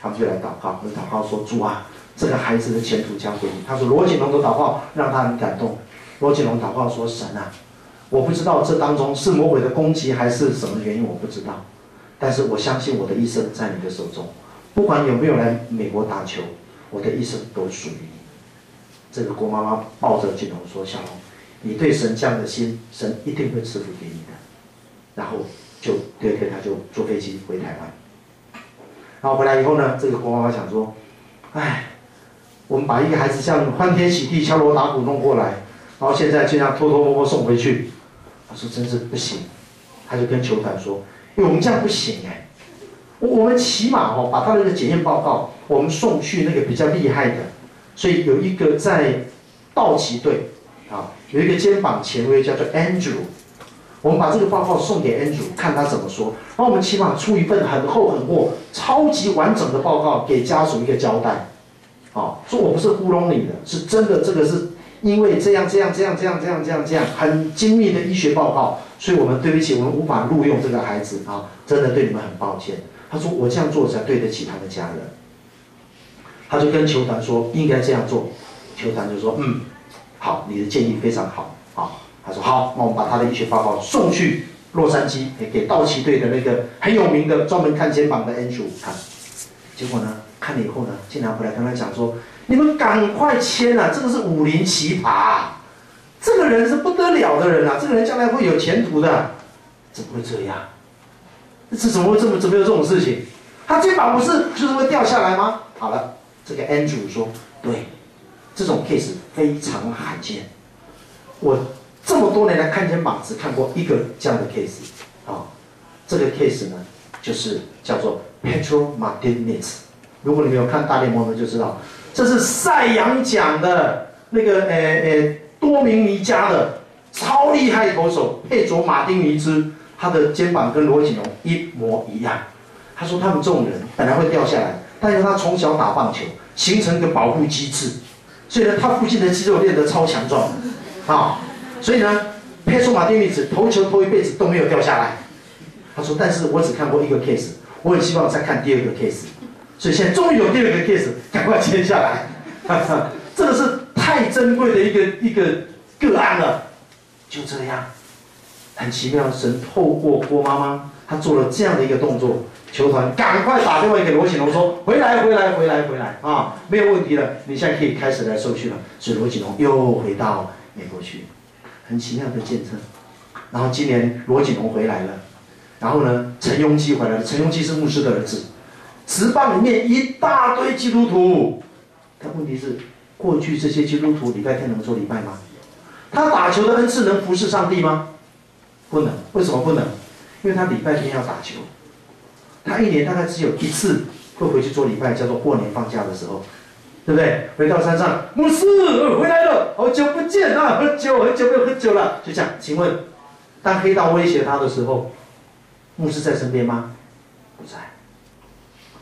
他们就来祷告，祷告说主啊。这个孩子的前途交给你。他说：“罗锦龙的祷告让他很感动。”罗锦龙祷告说：“神啊，我不知道这当中是魔鬼的攻击还是什么原因，我不知道。但是我相信我的一生在你的手中，不管有没有来美国打球，我的一生都属于你。”这个郭妈妈抱着锦龙说：“小龙，你对神这样的心，神一定会赐福给你的。”然后就第二天他就坐飞机回台湾。然后回来以后呢，这个郭妈妈想说，哎，我们把一个孩子这样欢天喜地、敲锣打鼓弄过来，然后现在就这样偷偷摸摸送回去，他说真是不行，他就跟球团说，哎，我们这样不行哎，我我们起码哦，把他的那个检验报告，我们送去那个比较厉害的，所以有一个在道奇队啊，有一个肩膀前卫叫做 Andrew。我们把这个报告送给 Andrew，看他怎么说。然后我们起码出一份很厚很厚、超级完整的报告给家属一个交代。啊，说我不是糊弄你的，是真的，这个是因为这样这样这样这样这样这样这样很精密的医学报告，所以我们对不起，我们无法录用这个孩子啊，真的对你们很抱歉。他说我这样做才对得起他的家人。他就跟球团说应该这样做，球团就说嗯，好，你的建议非常好，好。他说好，那我们把他的医学报告送去洛杉矶，给道奇队的那个很有名的专门看肩膀的 Andrew 看。结果呢，看了以后呢，竟然回来跟他讲说：“你们赶快签啊，这个是武林奇葩，这个人是不得了的人啊，这个人将来会有前途的。”怎么会这样？这怎么会这么怎么有这种事情？他肩膀不是就是会掉下来吗？好了，这个 Andrew 说：“对，这种 case 非常罕见，我。”这么多年来看肩膀，只看过一个这样的 case，啊，这个 case 呢，就是叫做 Petro Martinez。如果你没有看大联盟的，就知道这是赛扬奖的那个呃呃多明尼加的超厉害投手佩佐马丁尼兹，他的肩膀跟罗锦荣一模一样。他说他们这种人本来会掉下来，但是他从小打棒球，形成一个保护机制，所以呢，他附近的肌肉练得超强壮，啊。所以呢，佩索马丁尼子投球投一辈子都没有掉下来。他说：“但是我只看过一个 case，我很希望再看第二个 case。所以现在终于有第二个 case，赶快签下来。[LAUGHS] 这个是太珍贵的一个一个个案了。就这样，很奇妙，神透过郭妈妈，他做了这样的一个动作，球团赶快打电话给罗锦龙说：回来，回来，回来，回来啊，没有问题了，你现在可以开始来收续了。所以罗锦龙又回到美国去。”很奇妙的见证，然后今年罗锦龙回来了，然后呢，陈庸基回来了。陈庸基是牧师的儿子，职棒里面一大堆基督徒，但问题是，过去这些基督徒礼拜天能做礼拜吗？他打球的恩赐能服侍上帝吗？不能，为什么不能？因为他礼拜天要打球，他一年大概只有一次会回去做礼拜，叫做过年放假的时候。对不对？回到山上，牧师回来了，好久不见啊！喝酒，很久没有喝酒了。就这样，请问，当黑道威胁他的时候，牧师在身边吗？不在。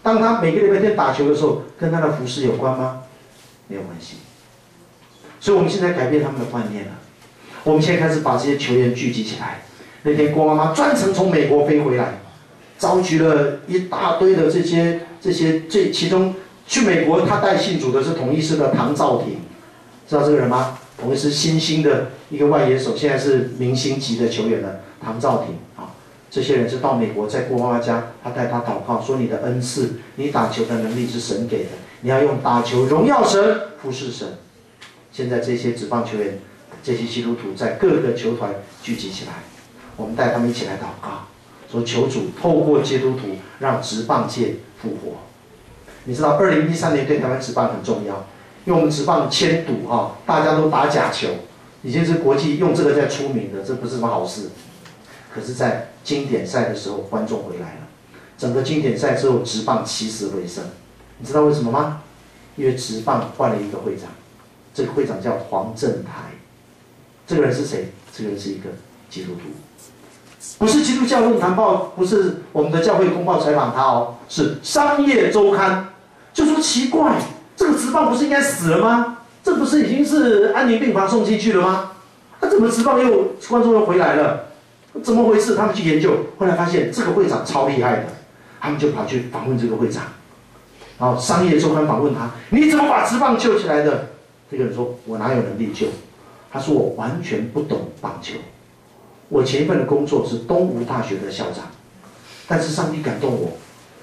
当他每个礼拜天打球的时候，跟他的服饰有关吗？没有关系。所以我们现在改变他们的观念了。我们现在开始把这些球员聚集起来。那天郭妈妈专程从美国飞回来，召集了一大堆的这些这些这其中。去美国，他带信主的是统一师的唐兆廷，知道这个人吗？同一师新兴的一个外野手，现在是明星级的球员了。唐兆廷啊，这些人是到美国，在郭妈妈家，他带他祷告，说你的恩赐，你打球的能力是神给的，你要用打球荣耀神，服侍神。现在这些职棒球员，这些基督徒在各个球团聚集起来，我们带他们一起来祷告，说求主透过基督徒让职棒界复活。你知道，二零一三年对台湾职棒很重要，因为我们职棒迁赌哈，大家都打假球，已经是国际用这个在出名的，这不是什么好事。可是，在经典赛的时候，观众回来了，整个经典赛之后，职棒起死回生。你知道为什么吗？因为职棒换了一个会长，这个会长叫黄正台，这个人是谁？这个人是一个基督徒。不是基督教论坛报，不是我们的教会公报采访他哦，是商业周刊。就说奇怪，这个直棒不是应该死了吗？这不是已经是安宁病房送进去了吗？那怎么直棒又观众又回来了？怎么回事？他们去研究，后来发现这个会长超厉害的，他们就跑去访问这个会长。然后商业周刊访问他：“你怎么把直棒救起来的？”这个人说：“我哪有能力救？”他说：“我完全不懂棒球。我前一份的工作是东吴大学的校长，但是上帝感动我，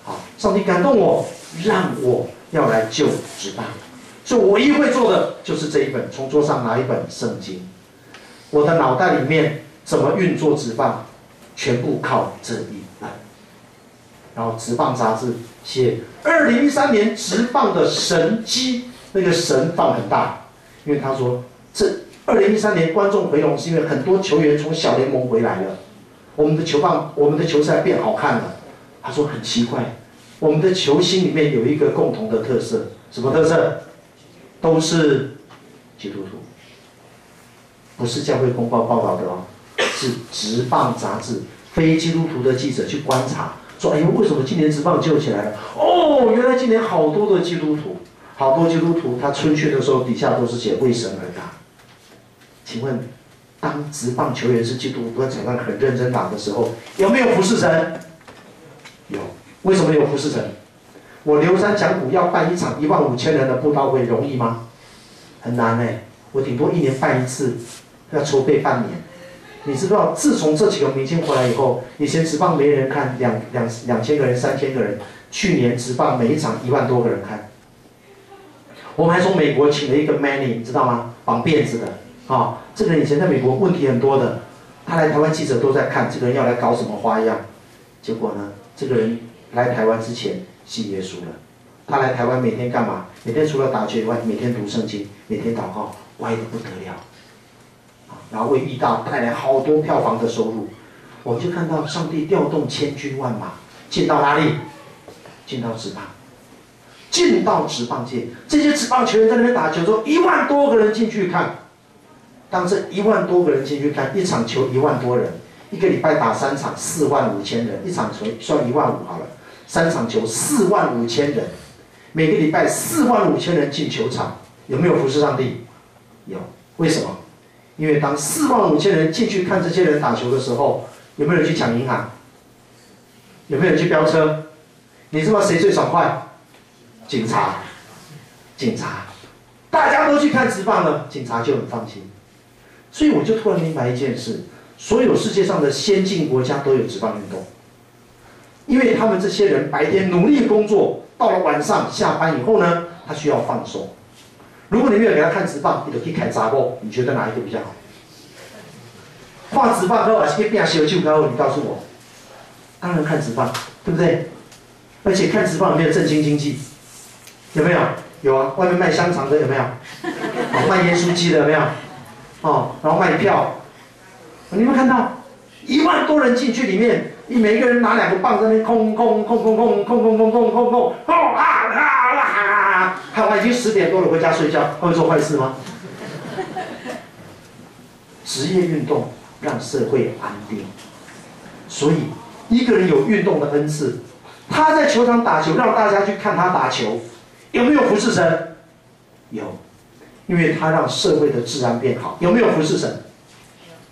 好，上帝感动我。”让我要来救职棒，所以我唯一会做的就是这一本，从桌上拿一本圣经。我的脑袋里面怎么运作职棒，全部靠这一本。然后职棒杂志写二零一三年职棒的神机，那个神放很大，因为他说这二零一三年观众回笼是因为很多球员从小联盟回来了，我们的球棒我们的球赛变好看了。他说很奇怪，我们的球星里面有一个共同的特色，什么特色？都是基督徒，不是教会公报报道的哦，是职棒杂志非基督徒的记者去观察。说：“哎呦，为什么今年职棒救起来了？哦，原来今年好多的基督徒，好多基督徒，他春训的时候底下都是写为神而打。请问，当职棒球员是基督徒在场上很认真打的时候，有没有服侍神？有。为什么有服侍神？我刘三讲古要办一场一万五千人的布道会容易吗？很难哎，我顶多一年办一次，要筹备半年。”你知道，自从这几个明星回来以后，以前职棒没人看，两两两千个人、三千个人。去年职棒每一场一万多个人看。我们还从美国请了一个 Manny，你知道吗？绑辫子的，啊，这个人以前在美国问题很多的，他来台湾记者都在看这个人要来搞什么花样。结果呢，这个人来台湾之前信耶稣了。他来台湾每天干嘛？每天除了打球以外，每天读圣经，每天祷告，歪的不得了。然后为义大带来好多票房的收入，我就看到上帝调动千军万马进到哪里？进到职棒，进到职棒界，这些职棒球员在那边打球，说一万多个人进去看。当这一万多个人进去看一场球，一万多人，一个礼拜打三场，四万五千人，一场球算一万五好了，三场球四万五千人，每个礼拜四万五千人进球场，有没有服侍上帝？有，为什么？因为当四万五千人进去看这些人打球的时候，有没有人去抢银行？有没有人去飙车？你知道谁最爽快？警察，警察，大家都去看直棒了，警察就很放心。所以我就突然明白一件事：所有世界上的先进国家都有直棒运动，因为他们这些人白天努力工作，到了晚上下班以后呢，他需要放松。如果你没有给他看直棒，你就可以看杂报。你觉得哪一个比较好？画直棒好还是去变小球好？你告诉我。当然看直棒，对不对？而且看直棒有没有振兴经济？有没有？有啊，外面卖香肠的有没有？哦，卖盐酥鸡的有没有？哦，然后卖票，你有没有看到？一万多人进去里面，你每个人拿两个棒在那空空空空空空空空空空空，啊啊啊！看完已经十点多了，回家睡觉，会做坏事吗？职业运动让社会安定，所以一个人有运动的恩赐，他在球场打球，让大家去看他打球，有没有服侍神？有，因为他让社会的治安变好，有没有服侍神？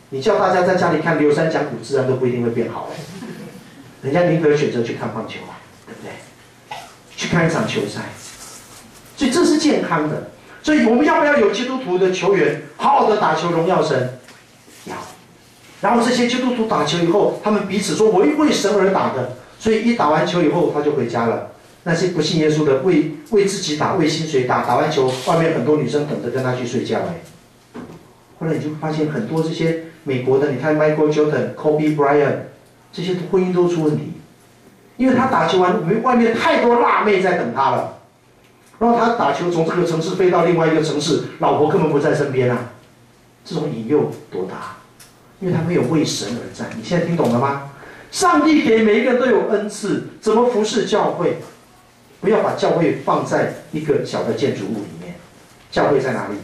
你叫大家在家里看刘三讲古，自然都不一定会变好哎。人家宁可选择去看棒球，对不对？去看一场球赛，所以这是健康的。所以我们要不要有基督徒的球员好好的打球荣耀神？要。然后这些基督徒打球以后，他们彼此说：“我为神而打的。”所以一打完球以后，他就回家了。那些不信耶稣的，为为自己打，为薪水打。打完球，外面很多女生等着跟他去睡觉哎。后来你就发现很多这些。美国的，你看 Michael Jordan、Kobe Bryant，这些婚姻都出问题，因为他打球完，外面太多辣妹在等他了，然后他打球从这个城市飞到另外一个城市，老婆根本不在身边啊，这种引诱多大？因为他没有为神而战。你现在听懂了吗？上帝给每一个人都有恩赐，怎么服侍教会？不要把教会放在一个小的建筑物里面，教会在哪里？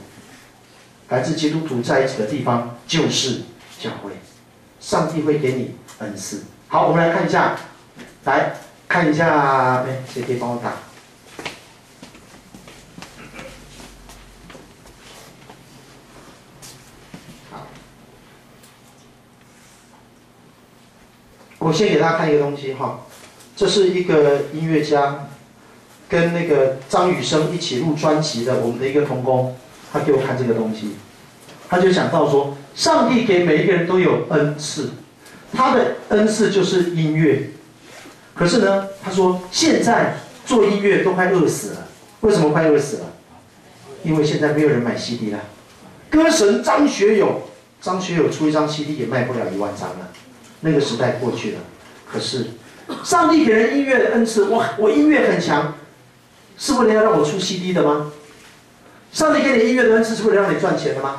来自基督徒在一起的地方就是教会，上帝会给你恩赐。好，我们来看一下，来看一下，哎，谁可以帮我打？我先给大家看一个东西哈，这是一个音乐家跟那个张雨生一起录专辑的，我们的一个同工。他给我看这个东西，他就想到说，上帝给每一个人都有恩赐，他的恩赐就是音乐。可是呢，他说现在做音乐都快饿死了。为什么快饿死了？因为现在没有人买 CD 了。歌神张学友，张学友出一张 CD 也卖不了一万张了。那个时代过去了。可是，上帝给人音乐的恩赐，我我音乐很强，是为了要让我出 CD 的吗？上帝给你音乐的恩赐是为了让你赚钱的吗？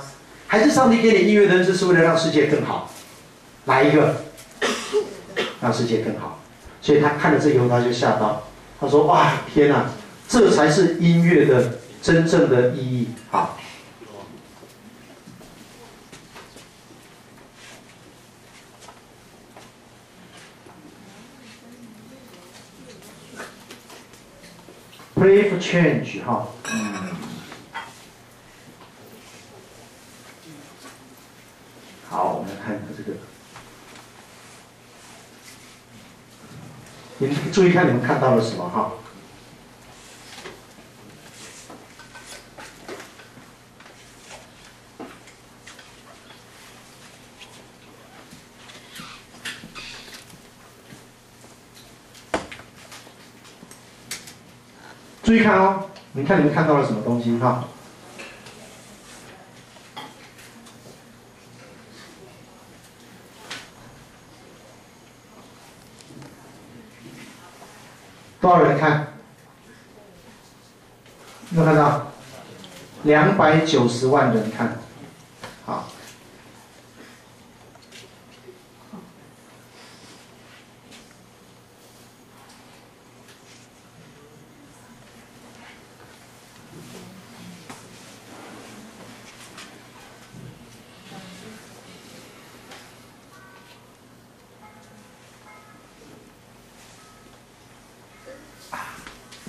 还是上帝给你音乐的恩赐是为了让世界更好？来一个？让世界更好。所以他看了这以后，他就吓到，他说：“哇，天哪，这才是音乐的真正的意义。”好。Pray for change，哈。嗯好，我们来看一下这个。你注意看，你们看到了什么？哈。注意看哦，你看你们看到了什么东西？哈。多少人看？有没有看到？两百九十万人看，好。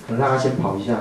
我大家先跑一下。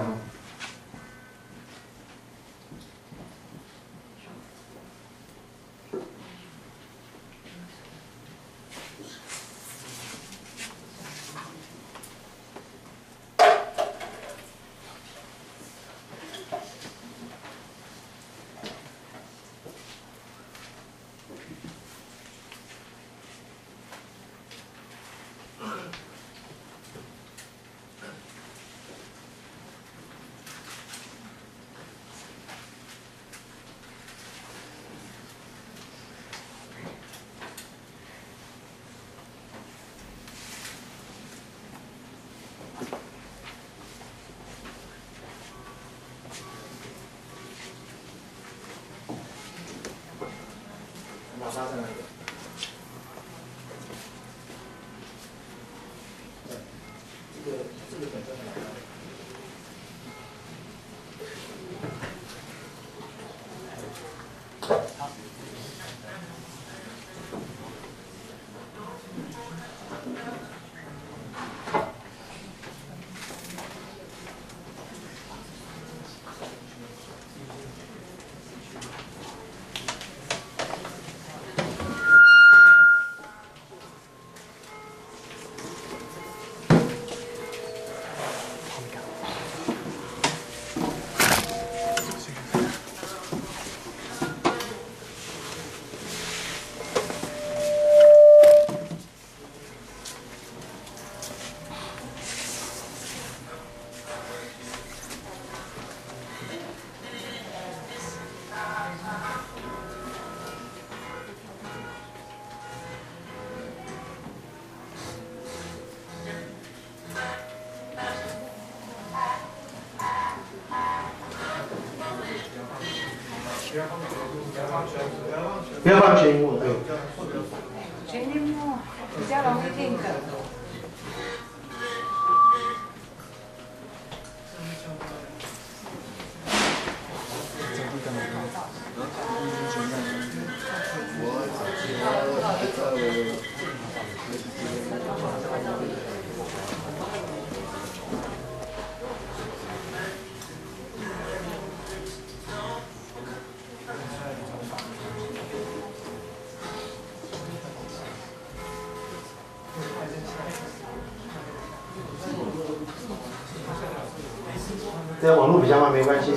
这网络比较慢，没关系。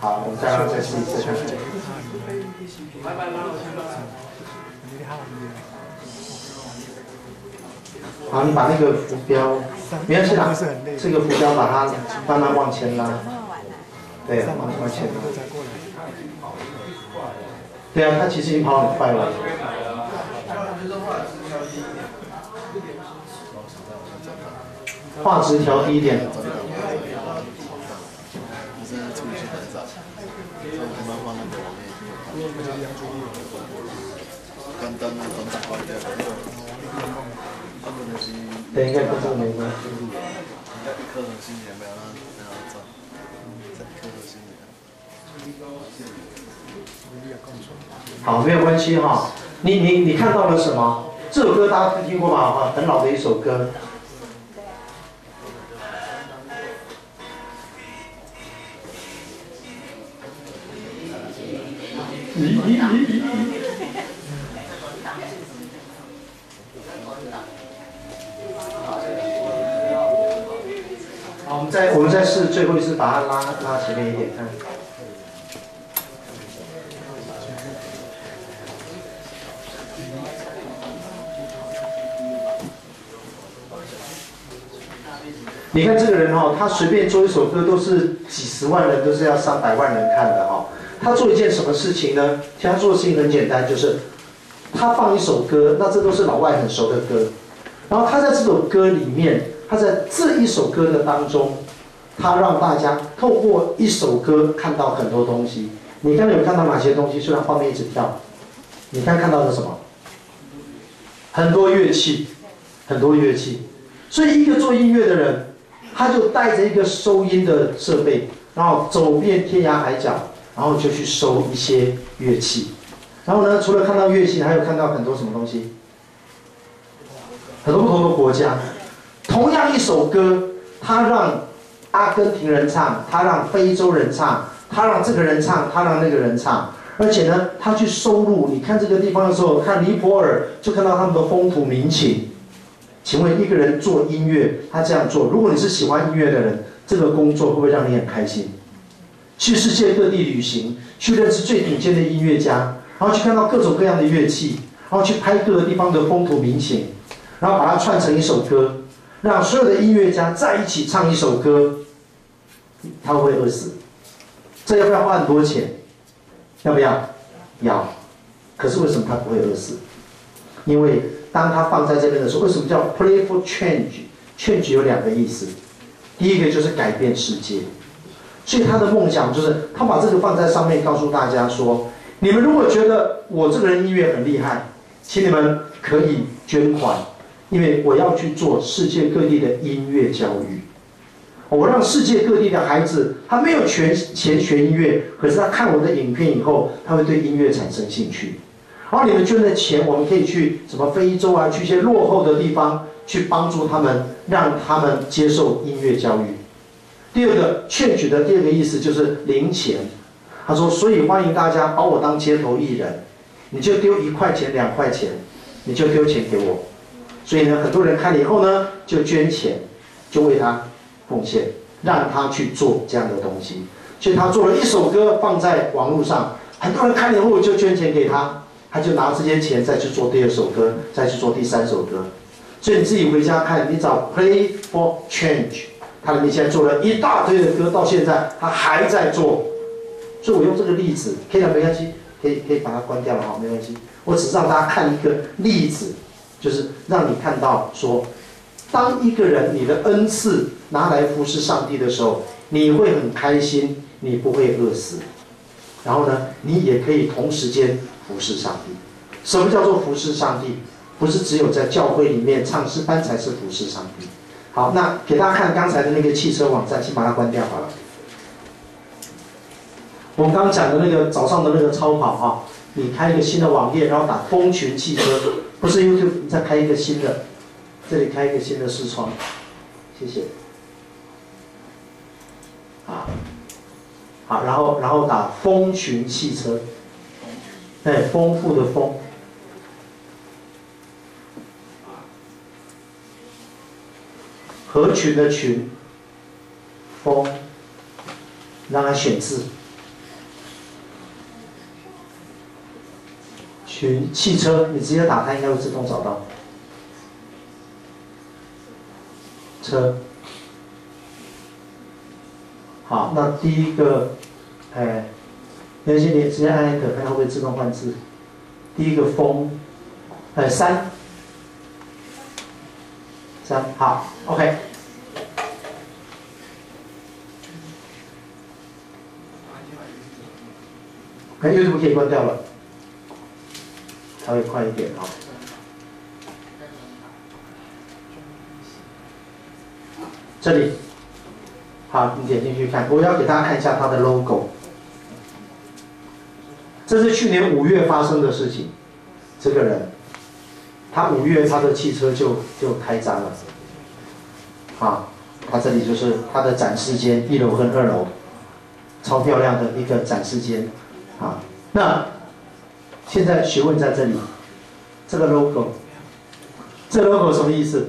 好，我们再让再试一次看。好，你把那个浮标，没关系啦，这个浮标把它慢慢往前拉，对，往往前拉。对啊，它其实已经跑很快了。画质调低一点。好，没有关系哈。你你你看到了什么？这首歌大家都听过吧？哈，很老的一首歌。好，我们再我们再试最后一次，把它拉拉前面一点，看。你看这个人哈、他随便做一首歌都是几十万人，都是要上百万人看的哈、他做一件什么事情呢？其实他做的事情很简单，就是他放一首歌，那这都是老外很熟的歌，然后他在这首歌里面，他在这一首歌的当中，他让大家透过一首歌看到很多东西。你刚才有看到哪些东西？虽然画面一直跳，你看看到的什么？很多乐器，很多乐器。所以一个做音乐的人，他就带着一个收音的设备，然后走遍天涯海角，然后就去收一些乐器。然后呢，除了看到乐器，还有看到很多什么东西？很多不同的国家，同样一首歌，他让阿根廷人唱，他让非洲人唱，他让这个人唱，他让那个人唱，而且呢，他去收录。你看这个地方的时候，看尼泊尔，就看到他们的风土民情。请问一个人做音乐，他这样做，如果你是喜欢音乐的人，这个工作会不会让你很开心？去世界各地旅行，去认识最顶尖的音乐家，然后去看到各种各样的乐器，然后去拍各个地方的风土民情，然后把它串成一首歌，让所有的音乐家在一起唱一首歌，他会不会饿死？这要不要花很多钱？要不要？要。可是为什么他不会饿死？因为当他放在这边的时候，为什么叫 playful change？change 有两个意思，第一个就是改变世界，所以他的梦想就是他把这个放在上面，告诉大家说：你们如果觉得我这个人音乐很厉害，请你们可以捐款，因为我要去做世界各地的音乐教育。我让世界各地的孩子，他没有钱钱学音乐，可是他看我的影片以后，他会对音乐产生兴趣。然后你们捐的钱，我们可以去什么非洲啊，去一些落后的地方，去帮助他们，让他们接受音乐教育。第二个劝举的第二个意思就是零钱。他说，所以欢迎大家把我当街头艺人，你就丢一块钱、两块钱，你就丢钱给我。所以呢，很多人看了以后呢，就捐钱，就为他奉献，让他去做这样的东西。所以他做了一首歌放在网络上，很多人看了以后就捐钱给他。他就拿这些钱再去做第二首歌，再去做第三首歌。所以你自己回家看，你找 Play for Change，他里面现在做了一大堆的歌，到现在他还在做。所以我用这个例子，可以了，没关系，可以可以把它关掉了哈，没关系。我只是让大家看一个例子，就是让你看到说，当一个人你的恩赐拿来服侍上帝的时候，你会很开心，你不会饿死。然后呢，你也可以同时间。服侍上帝，什么叫做服侍上帝？不是只有在教会里面唱诗班才是服侍上帝。好，那给大家看刚才的那个汽车网站，先把它关掉好了。我们刚刚讲的那个早上的那个超跑啊，你开一个新的网页，然后打蜂群汽车，不是 YouTube，你再开一个新的，这里开一个新的视窗，谢谢。啊，好，然后然后打蜂群汽车。哎，丰富的丰，合群的群，风，让他选字，群汽车，你直接打它应该会自动找到，车，好，那第一个，哎。那些，你直接按 Enter，看它会自动换字。第一个风，哎，三，好，OK。哎，阅读可以关掉了，稍微快一点啊。这里，好，你点进去看，我要给大家看一下它的 logo。这是去年五月发生的事情，这个人，他五月他的汽车就就开张了，啊，他这里就是他的展示间，一楼跟二楼，超漂亮的一个展示间，啊，那现在学问在这里，这个 logo，这 logo 什么意思？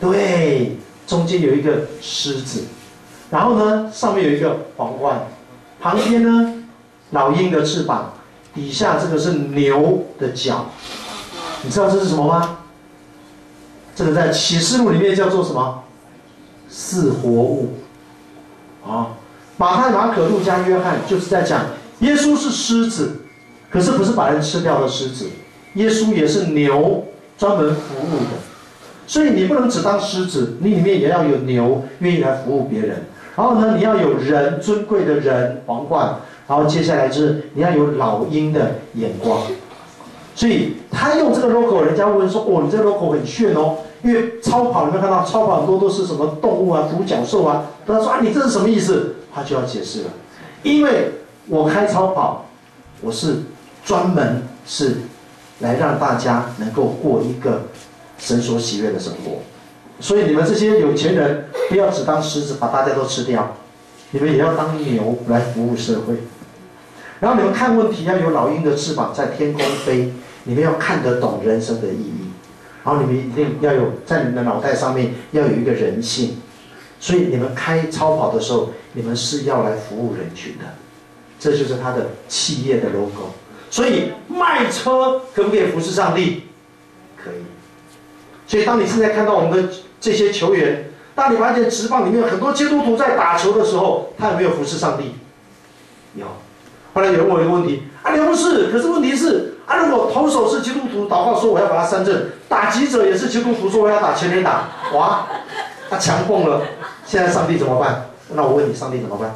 对，中间有一个狮子，然后呢，上面有一个皇冠，旁边呢。老鹰的翅膀，底下这个是牛的脚，你知道这是什么吗？这个在启示录里面叫做什么？四活物。啊，马太、马可、路加、约翰就是在讲耶稣是狮子，可是不是把人吃掉的狮子，耶稣也是牛，专门服务的。所以你不能只当狮子，你里面也要有牛，愿意来服务别人。然后呢，你要有人尊贵的人皇冠。然后接下来就是你要有老鹰的眼光，所以他用这个 logo，人家问说：“哦，你这个 logo 很炫哦。”因为超跑有没有看到超跑很多都是什么动物啊、独角兽啊？他说：“啊，你这是什么意思？”他就要解释了，因为我开超跑，我是专门是来让大家能够过一个神所喜悦的生活，所以你们这些有钱人不要只当狮子把大家都吃掉，你们也要当牛来服务社会。然后你们看问题要有老鹰的翅膀在天空飞，你们要看得懂人生的意义。然后你们一定要有在你们的脑袋上面要有一个人性，所以你们开超跑的时候，你们是要来服务人群的，这就是他的企业的 logo。所以卖车可不可以服侍上帝？可以。所以当你现在看到我们的这些球员，当你发现职棒里面很多基督徒在打球的时候，他有没有服侍上帝？有。后来有人问我一个问题：啊，刘博士，可是问题是啊，如果投手是基督徒，祷告说我要把他三振；打击者也是基督徒，说我要打全垒打，哇，他强蹦了。现在上帝怎么办？那我问你，上帝怎么办？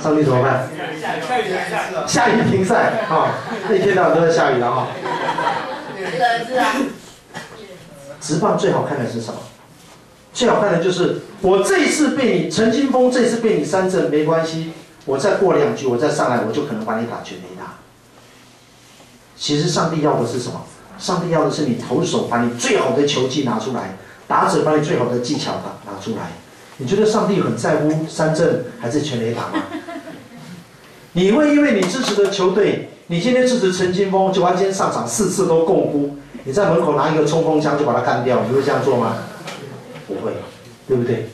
上帝怎么办？下雨停赛啊！那天到晚都在下雨了哈。是啊。直棒最好看的是什么？最好看的就是我这一次被你陈金峰，这次被你三振没关系。我再过两局，我再上来，我就可能把你打全垒打。其实上帝要的是什么？上帝要的是你投手把你最好的球技拿出来，打者把你最好的技巧拿拿出来。你觉得上帝很在乎三振还是全垒打吗？[LAUGHS] 你会因为你支持的球队，你今天支持陈金峰，就完全上场四次都共估，你在门口拿一个冲锋枪就把他干掉，你会这样做吗？不会，对不对？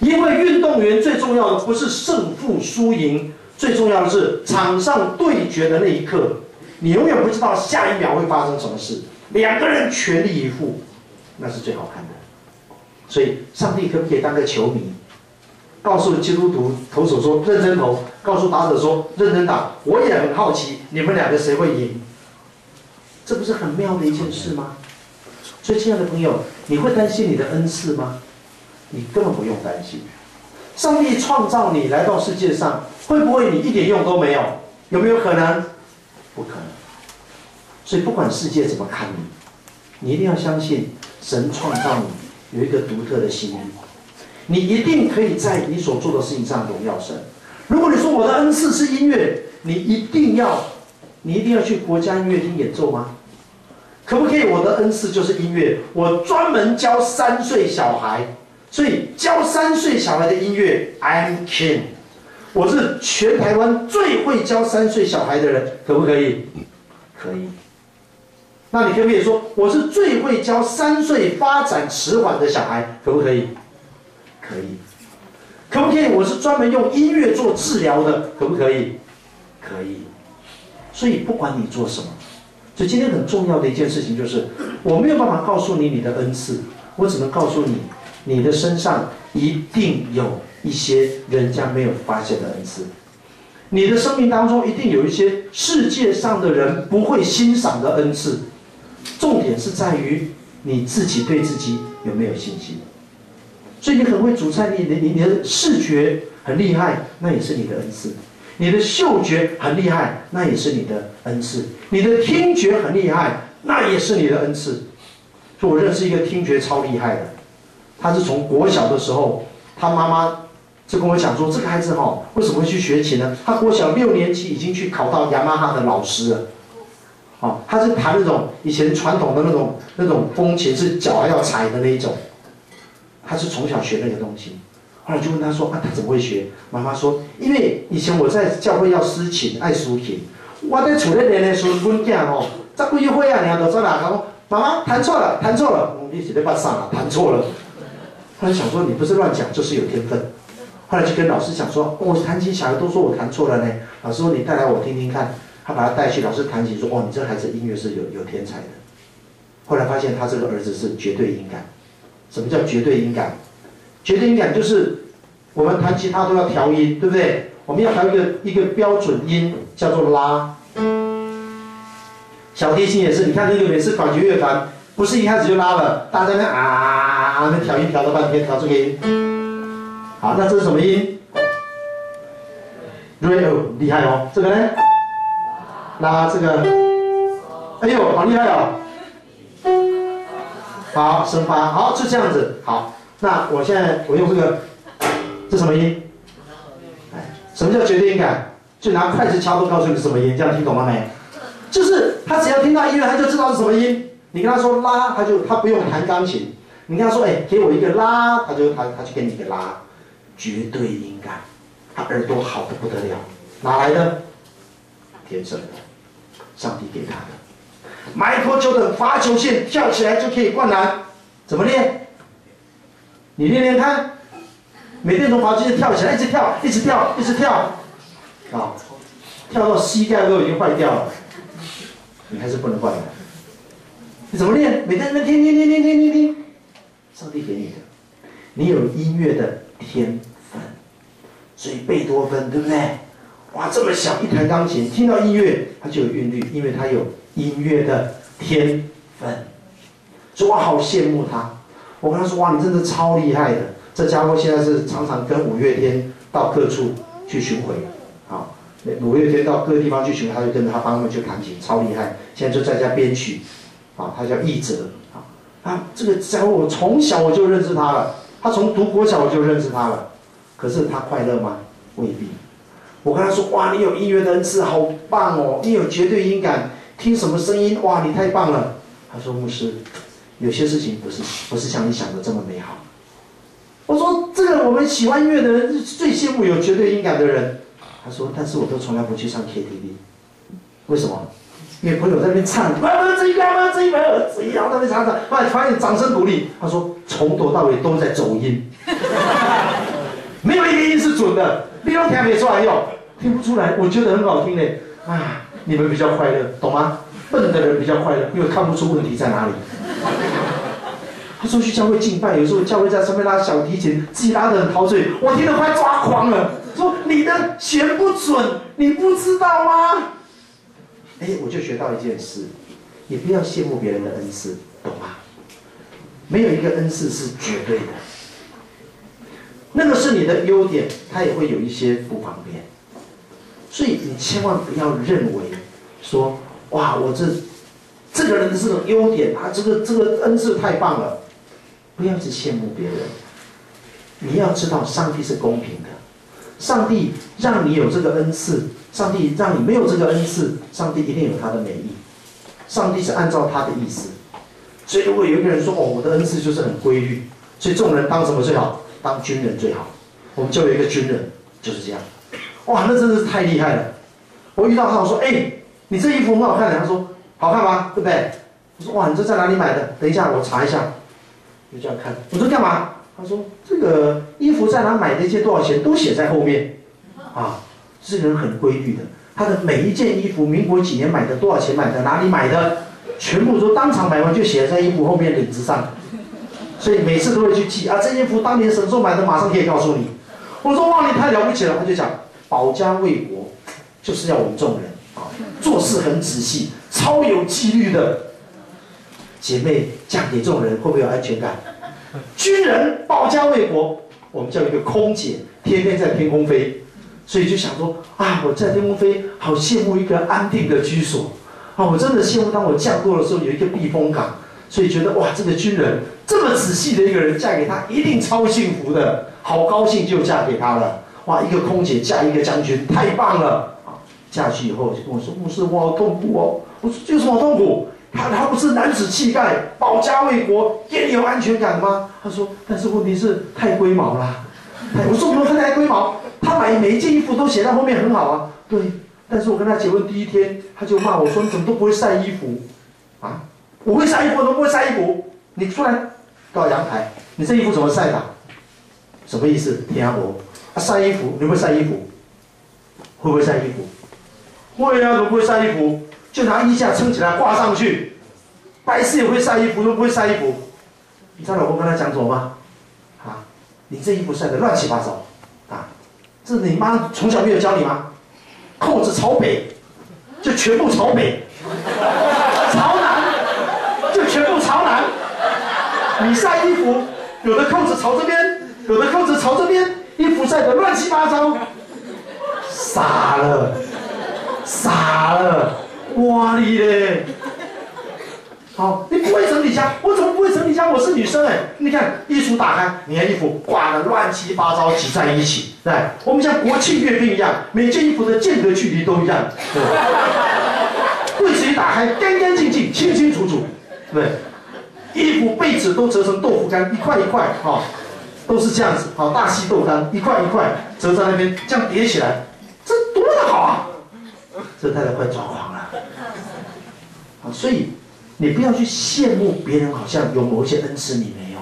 因为运动员最重要的不是胜负输赢，最重要的是场上对决的那一刻，你永远不知道下一秒会发生什么事。两个人全力以赴，那是最好看的。所以，上帝可不可以当个球迷，告诉基督徒投手说认真投，告诉打者说认真打？我也很好奇，你们两个谁会赢？这不是很妙的一件事吗？所以，亲爱的朋友，你会担心你的恩赐吗？你根本不用担心，上帝创造你来到世界上，会不会你一点用都没有？有没有可能？不可能。所以不管世界怎么看你，你一定要相信神创造你有一个独特的心意，你一定可以在你所做的事情上荣耀神。如果你说我的恩赐是音乐，你一定要，你一定要去国家音乐厅演奏吗？可不可以？我的恩赐就是音乐，我专门教三岁小孩。所以教三岁小孩的音乐，I'm King，我是全台湾最会教三岁小孩的人，可不可以？可以。那你可不可以说我是最会教三岁发展迟缓的小孩，可不可以？可以。可不可以？我是专门用音乐做治疗的，可不可以？可以。所以不管你做什么，所以今天很重要的一件事情就是，我没有办法告诉你你的恩赐，我只能告诉你。你的身上一定有一些人家没有发现的恩赐。你的生命当中一定有一些世界上的人不会欣赏的恩赐，重点是在于你自己对自己有没有信心。所以你很会煮菜，你你你的视觉很厉害，那也是你的恩赐；你的嗅觉很厉害，那也是你的恩赐；你的听觉很厉害，那也是你的恩赐。所以我认识一个听觉超厉害的，他是从国小的时候，他妈妈就跟我讲说，这个孩子哈、为什么会去学琴呢？他国小六年级已经去考到雅马哈的老师了。哦，他是弹那种以前传统的那种那种风琴，是脚要踩的那一种。他是从小学那个东西，后来就问他说啊，他怎么会学？妈妈说，因为以前我在教会要司琴，爱抒琴，我在厝里练的时候，阮囝吼，十几岁啊，尔就在哪讲，妈妈弹错了，弹错了，我们一起在把上了，弹错了。后来想说你不是乱讲，就是有天分。后来就跟老师讲说，我、弹琴小孩都说我弹错了呢。老师说你带来我听听看，他把他带去，老师弹琴说，哦，你这孩子音乐是有有天才的。后来发现他这个儿子是绝对音感。什么叫绝对音感？绝对音感就是我们弹吉他都要调音，对不对？我们要调一个一个标准音，叫做拉。小提琴也是，你看那个每次管弦乐团，不是一开始就拉了，大家在那啊，那调音调了半天，调这个音。好，那这是什么音？re 哦，厉害哦，这个呢？拉这个，哎呦，好厉害哦！好，升发，好，就这样子。好，那我现在我用这个，这什么音？哎，什么叫绝对音感？就拿筷子敲都告诉你是什么音，这样听懂了没？就是他只要听到音乐，他就知道是什么音。你跟他说拉，他就他不用弹钢琴。你跟他说，哎，给我一个拉，他就他他就给你一个拉，绝对音感，他耳朵好的不得了，哪来的？天生的，上帝给他的。Michael Jordan 罚球线跳起来就可以灌篮，怎么练？你练练看，每天从罚球线跳起来，一直跳，一直跳，一直跳，啊，跳到膝盖都已经坏掉了，你还是不能灌篮。你怎么练？每天那天天天天天天天，上帝给你的，你有音乐的天分，所以贝多芬对不对？哇，这么小一弹钢琴，听到音乐他就有韵律，因为他有。音乐的天分，所以我好羡慕他。我跟他说：“哇，你真的超厉害的！这家伙现在是常常跟五月天到各处去巡回，啊，五月天到各个地方去巡回，他就跟着他帮他们去弹琴，超厉害。现在就在家编曲，啊，他叫易哲，啊，啊，这个家伙我从小我就认识他了，他从读国小我就认识他了。可是他快乐吗？未必。我跟他说：哇，你有音乐的恩赐，好棒哦！你有绝对音感。”听什么声音？哇，你太棒了！他说：“牧师，有些事情不是不是像你想的这么美好。”我说：“这个我们喜欢音乐的人最羡慕有绝对音感的人。”他说：“但是我都从来不去唱 KTV，为什么？因为朋友在那边唱，妈妈这一个，妈妈这一个，这一，然后在那边唱唱，后来发现掌声鼓励。他说：从头到尾都在走音，没有一个音是准的，你都听不出来哟，听不出来，我觉得很好听嘞，啊。”你们比较快乐，懂吗？笨的人比较快乐，因为看不出问题在哪里。他说去教会敬拜，有时候教会在上面拉小提琴，自己拉得很陶醉，我听得快抓狂了。说你的弦不准，你不知道吗？哎，我就学到一件事，你不要羡慕别人的恩赐，懂吗？没有一个恩赐是绝对的，那个是你的优点，它也会有一些不方便。所以你千万不要认为说哇，我这这个人的这种优点啊，这个这个恩赐太棒了，不要去羡慕别人。你要知道，上帝是公平的，上帝让你有这个恩赐，上帝让你没有这个恩赐，上帝一定有他的美意，上帝是按照他的意思。所以如果有一个人说哦，我的恩赐就是很规律，所以众人当什么最好？当军人最好。我们就有一个军人就是这样。哇，那真的是太厉害了！我遇到他，我说：“哎，你这衣服很好看的。”他说：“好看吗？对不对？”我说：“哇，你这在哪里买的？等一下，我查一下。”就这样看。我说：“干嘛？”他说：“这个衣服在哪买的？一件多少钱？都写在后面。”啊，这个人很规律的，他的每一件衣服，民国几年买的，多少钱买的，哪里买的，全部都当场买完就写在衣服后面领子上，所以每次都会去记啊。这件衣服当年什么时候买的，马上可以告诉你。我说哇，你太了不起了。他就讲保家卫国，就是要我们这种人啊，做事很仔细，超有纪律的。姐妹嫁给这种人会不会有安全感？军人保家卫国，我们叫一个空姐，天天在天空飞，所以就想说啊，我在天空飞，好羡慕一个安定的居所啊！我真的羡慕当我降落的时候有一个避风港，所以觉得哇，这个军人这么仔细的一个人，嫁给他一定超幸福的，好高兴就嫁给他了。哇，一个空姐嫁一个将军，太棒了啊！嫁去以后就跟我说，牧师，我好痛苦哦。我说有什么痛苦？他他不是男子气概，保家卫国，给你有安全感吗？他说，但是问题是太龟毛了。我说不用太龟毛，他买每一件衣服都写在后面很好啊。对，但是我跟他结婚第一天，他就骂我说你怎么都不会晒衣服啊？我会晒衣服，我都不会晒衣服。你出来到阳台，你这衣服怎么晒的？什么意思？天啊我啊晒衣服，你会晒衣服？会不会晒衣服？会啊，怎么不会晒衣服？就拿衣架撑起来挂上去。白事也会晒衣服，都不会晒衣服。你知道老公跟他讲什么吗？啊，你这衣服晒得乱七八糟，啊，这是你妈从小没有教你吗？扣子朝北，就全部朝北；朝南，就全部朝南。你晒衣服，有的扣子朝这边，有的扣子朝这边，衣服晒得乱七八糟，傻了，傻了，哇你嘞！好，你不会整理家，我怎么不会整理家？我是女生哎，你看衣橱打开，你看衣服挂的乱七八糟，挤在一起，对，我们像国庆阅兵一样，每件衣服的间隔距离都一样，对。柜子一打开，干干净净，清清楚楚，对。衣服被子都折成豆腐干，一块一块，哈、都是这样子，好，大西豆干一块一块折在那边，这样叠起来，这多的好啊！这太太快抓狂了，啊，所以。你不要去羡慕别人，好像有某一些恩赐你没有。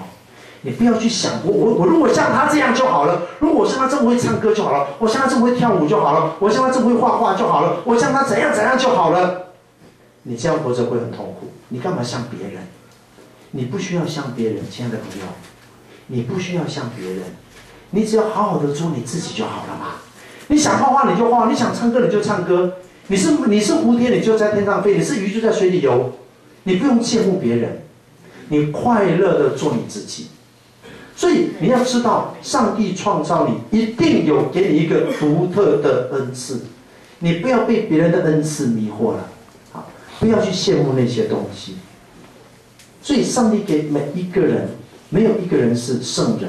你不要去想我我我如果像他这样就好了，如果我像他这么会唱歌就好了，我像他这么会跳舞就好了，我像他这么会画画就好了，我像他怎样怎样就好了。你这样活着会很痛苦。你干嘛像别人？你不需要像别人，亲爱的朋友，你不需要像别人，你只要好好的做你自己就好了嘛。你想画画你就画，你想唱歌你就唱歌，你是你是蝴蝶你就在天上飞，你是鱼就在水里游。你不用羡慕别人，你快乐的做你自己。所以你要知道，上帝创造你，一定有给你一个独特的恩赐。你不要被别人的恩赐迷惑了，啊，不要去羡慕那些东西。所以，上帝给每一个人，没有一个人是圣人，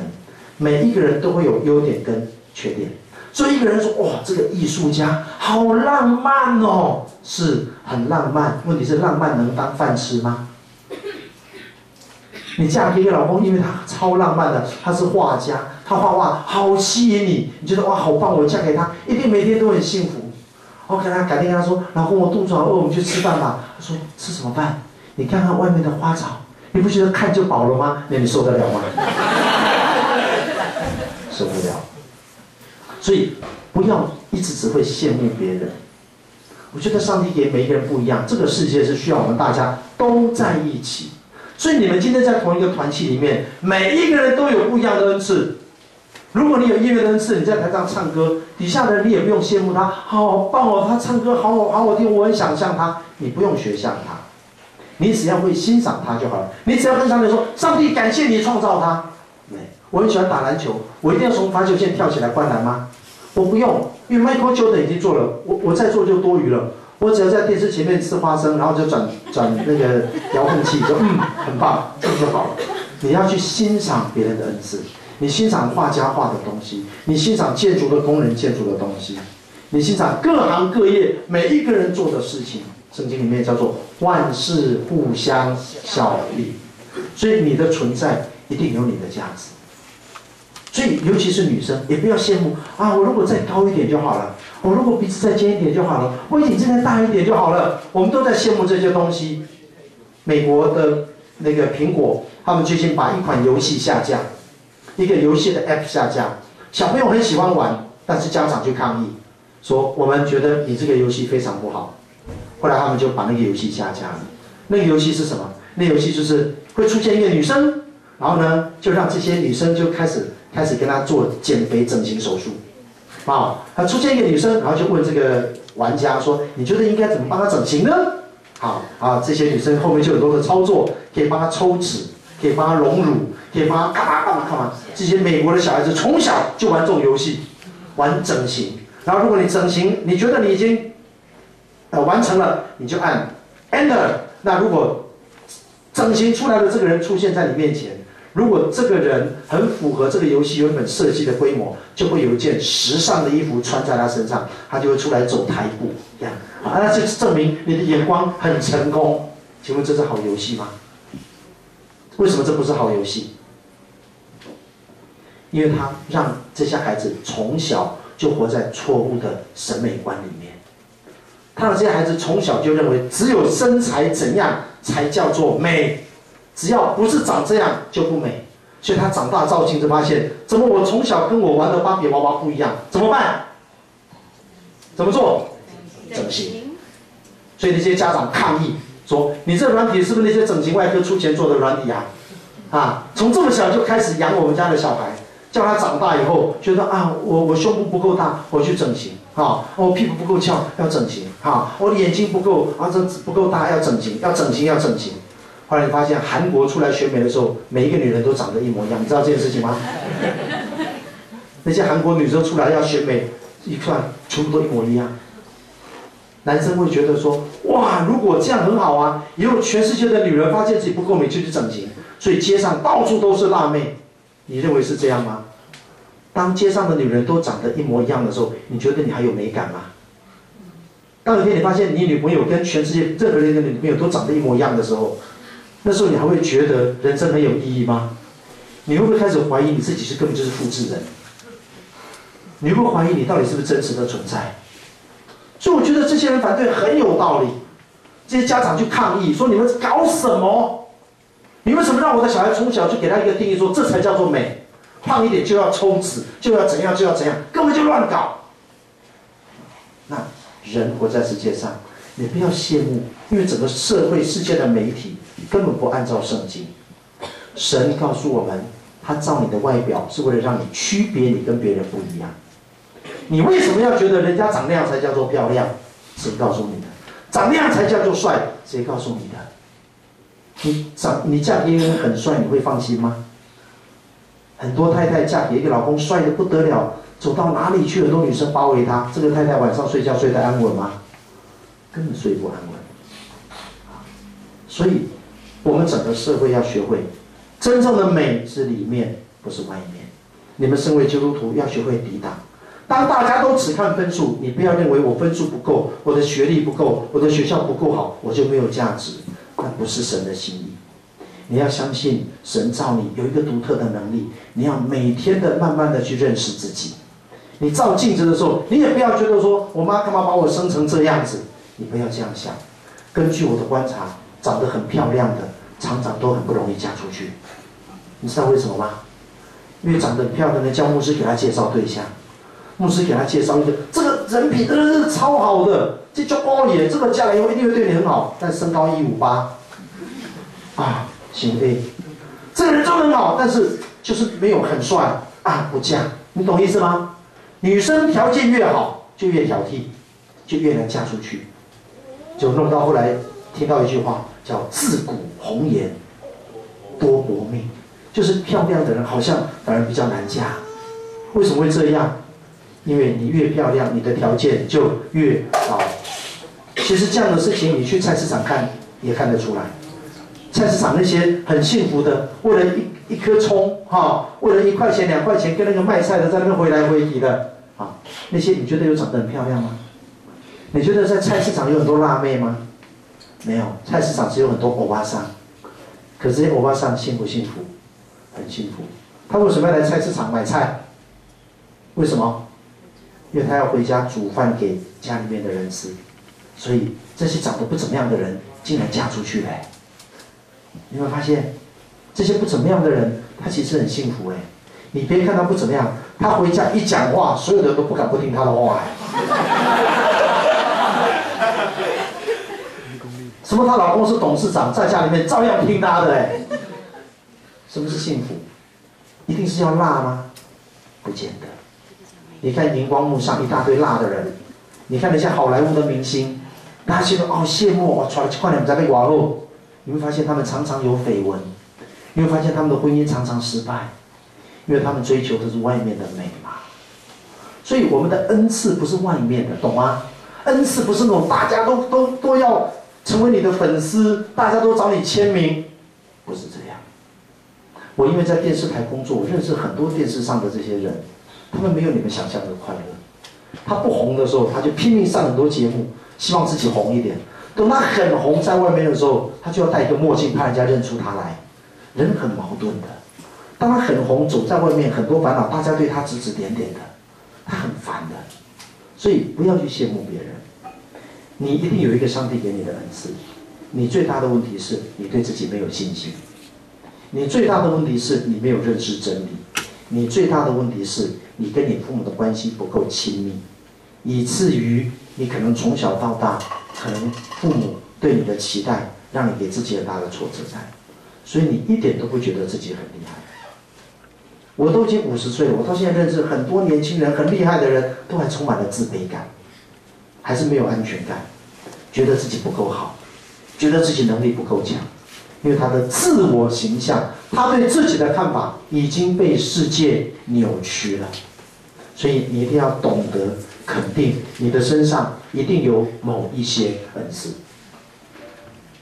每一个人都会有优点跟缺点。所以，一个人说：“哇，这个艺术家好浪漫哦。”是很浪漫，问题是浪漫能当饭吃吗？你嫁给一个老公，因为他超浪漫的，他是画家，他画画好吸引你，你觉得哇好棒，我嫁给他一定每天都很幸福。我给他改天跟他说，老公我肚子好饿，我们去吃饭吧。他说吃什么饭？你看看外面的花草，你不觉得看就饱了吗？那你受得了吗？[LAUGHS] 受不了。所以不要一直只会羡慕别人。我觉得上帝给每一个人不一样，这个世界是需要我们大家都在一起。所以你们今天在同一个团契里面，每一个人都有不一样的恩赐。如果你有音乐的恩赐，你在台上唱歌，底下的人你也不用羡慕他，好棒哦，他唱歌好好好好听，我很想像他。你不用学像他，你只要会欣赏他就好了。你只要跟上帝说：“上帝，感谢你创造他。”，我很喜欢打篮球，我一定要从罚球线跳起来灌篮吗？我不用，因为 Michael Jordan 已经做了，我我再做就多余了。我只要在电视前面吃花生，然后就转转那个遥控器，就嗯，很棒，这样就好了。你要去欣赏别人的恩赐，你欣赏画家画的东西，你欣赏建筑的工人建筑的东西，你欣赏各行各业每一个人做的事情。圣经里面叫做万事互相效力，所以你的存在一定有你的价值。所以，尤其是女生，也不要羡慕啊！我如果再高一点就好了，我如果鼻子再尖一点就好了，我眼睛再大一点就好了。我们都在羡慕这些东西。美国的那个苹果，他们最近把一款游戏下架，一个游戏的 App 下架，小朋友很喜欢玩，但是家长去抗议，说我们觉得你这个游戏非常不好。后来他们就把那个游戏下架了。那个游戏是什么？那游戏就是会出现一个女生，然后呢，就让这些女生就开始。开始跟他做减肥整形手术。啊，他出现一个女生，然后就问这个玩家说：“你觉得应该怎么帮她整形呢？”好啊，这些女生后面就有很多的操作，可以帮她抽脂，可以帮她隆乳，可以帮她干嘛干嘛干嘛。这些美国的小孩子从小就玩这种游戏，玩整形。然后如果你整形，你觉得你已经呃完成了，你就按 Enter。那如果整形出来的这个人出现在你面前，如果这个人很符合这个游戏原本设计的规模，就会有一件时尚的衣服穿在他身上，他就会出来走台步，这样啊，那就证明你的眼光很成功。请问这是好游戏吗？为什么这不是好游戏？因为他让这些孩子从小就活在错误的审美观里面，让这些孩子从小就认为只有身材怎样才叫做美。只要不是长这样就不美，所以他长大照镜子发现，怎么我从小跟我玩的芭比娃娃不一样？怎么办？怎么做？整形。所以那些家长抗议说：“你这软体是不是那些整形外科出钱做的软体啊？啊，从这么小就开始养我们家的小孩，叫他长大以后觉得啊，我我胸部不够大，我去整形啊，我屁股不够翘要整形啊，我的眼睛不够啊，这不够大要整形，要整形要整形。”后来你发现韩国出来选美的时候，每一个女人都长得一模一样，你知道这件事情吗？[LAUGHS] 那些韩国女生出来要选美，一看全部都一模一样。男生会觉得说：哇，如果这样很好啊，以后全世界的女人发现自己不够美就去整形，所以街上到处都是辣妹。你认为是这样吗？当街上的女人都长得一模一样的时候，你觉得你还有美感吗？当有一天你发现你女朋友跟全世界任何人的女朋友都长得一模一样的时候，那时候你还会觉得人生很有意义吗？你会不会开始怀疑你自己是根本就是复制人？你会不会怀疑你到底是不是真实的存在？所以我觉得这些人反对很有道理。这些家长去抗议说：“你们搞什么？你为什么让我的小孩从小就给他一个定义，说这才叫做美？胖一点就要抽脂，就要怎样就要怎样，根本就乱搞。”那人活在世界上。你不要羡慕，因为整个社会世界的媒体根本不按照圣经。神告诉我们，他照你的外表是为了让你区别你跟别人不一样。你为什么要觉得人家长那样才叫做漂亮？谁告诉你的？长那样才叫做帅？谁告诉你的？你长你嫁给一个人很帅，你会放心吗？很多太太嫁给一个老公帅的不得了，走到哪里去很多女生包围他，这个太太晚上睡觉睡得安稳吗？根本睡不安稳，所以，我们整个社会要学会，真正的美是里面，不是外面。你们身为基督徒，要学会抵挡。当大家都只看分数，你不要认为我分数不够，我的学历不够，我的学校不够好，我就没有价值。那不是神的心意。你要相信神造你有一个独特的能力，你要每天的慢慢的去认识自己。你照镜子的时候，你也不要觉得说我妈干嘛把我生成这样子。你不要这样想。根据我的观察，长得很漂亮的，常常都很不容易嫁出去。你知道为什么吗？因为长得很漂亮的，叫牧师给他介绍对象。牧师给他介绍一个，这个人品真的是超好的，这叫高脸，这个嫁来以后一定会对你很好。但身高一五八，啊，行 A，这个人真的很好，但是就是没有很帅啊，不嫁。你懂意思吗？女生条件越好，就越挑剔，就越难嫁出去。就弄到后来，听到一句话叫“自古红颜多薄命”，就是漂亮的人好像反而比较难嫁。为什么会这样？因为你越漂亮，你的条件就越好。其实这样的事情，你去菜市场看也看得出来。菜市场那些很幸福的，为了一一颗葱，哈，为了一块钱两块钱，跟那个卖菜的在那边回来回去的，啊，那些你觉得有长得很漂亮吗？你觉得在菜市场有很多辣妹吗？没有，菜市场只有很多欧巴桑。可是欧巴桑幸不幸福？很幸福。他为什么要来菜市场买菜？为什么？因为他要回家煮饭给家里面的人吃。所以这些长得不怎么样的人，竟然嫁出去了。你有没有发现，这些不怎么样的人，他其实很幸福哎。你别看他不怎么样，他回家一讲话，所有人都不敢不听他的话哎。[LAUGHS] 什么？她老公是董事长，在家里面照样听她的哎。什么是幸福？一定是要辣吗？不见得。你看荧光幕上一大堆辣的人，你看那些好莱坞的明星，大家觉得哦羡慕我，穿了快点在被你会发现他们常常有绯闻，你会发现他们的婚姻常常失败，因为他们追求的是外面的美嘛。所以我们的恩赐不是外面的，懂吗？恩赐不是那种大家都都都要成为你的粉丝，大家都找你签名，不是这样。我因为在电视台工作，我认识很多电视上的这些人，他们没有你们想象的快乐。他不红的时候，他就拼命上很多节目，希望自己红一点。等他很红，在外面的时候，他就要戴一个墨镜，怕人家认出他来。人很矛盾的。当他很红，走在外面，很多烦恼，大家对他指指点点的，他很烦的。所以不要去羡慕别人，你一定有一个上帝给你的恩赐。你最大的问题是你对自己没有信心。你最大的问题是你没有认识真理，你最大的问题是你跟你父母的关系不够亲密，以至于你可能从小到大，可能父母对你的期待，让你给自己很大的挫折在，所以你一点都不觉得自己很厉害。我都已经五十岁了，我到现在认识很多年轻人很厉害的人，都还充满了自卑感，还是没有安全感，觉得自己不够好，觉得自己能力不够强。因为他的自我形象，他对自己的看法已经被世界扭曲了，所以你一定要懂得肯定你的身上一定有某一些恩赐。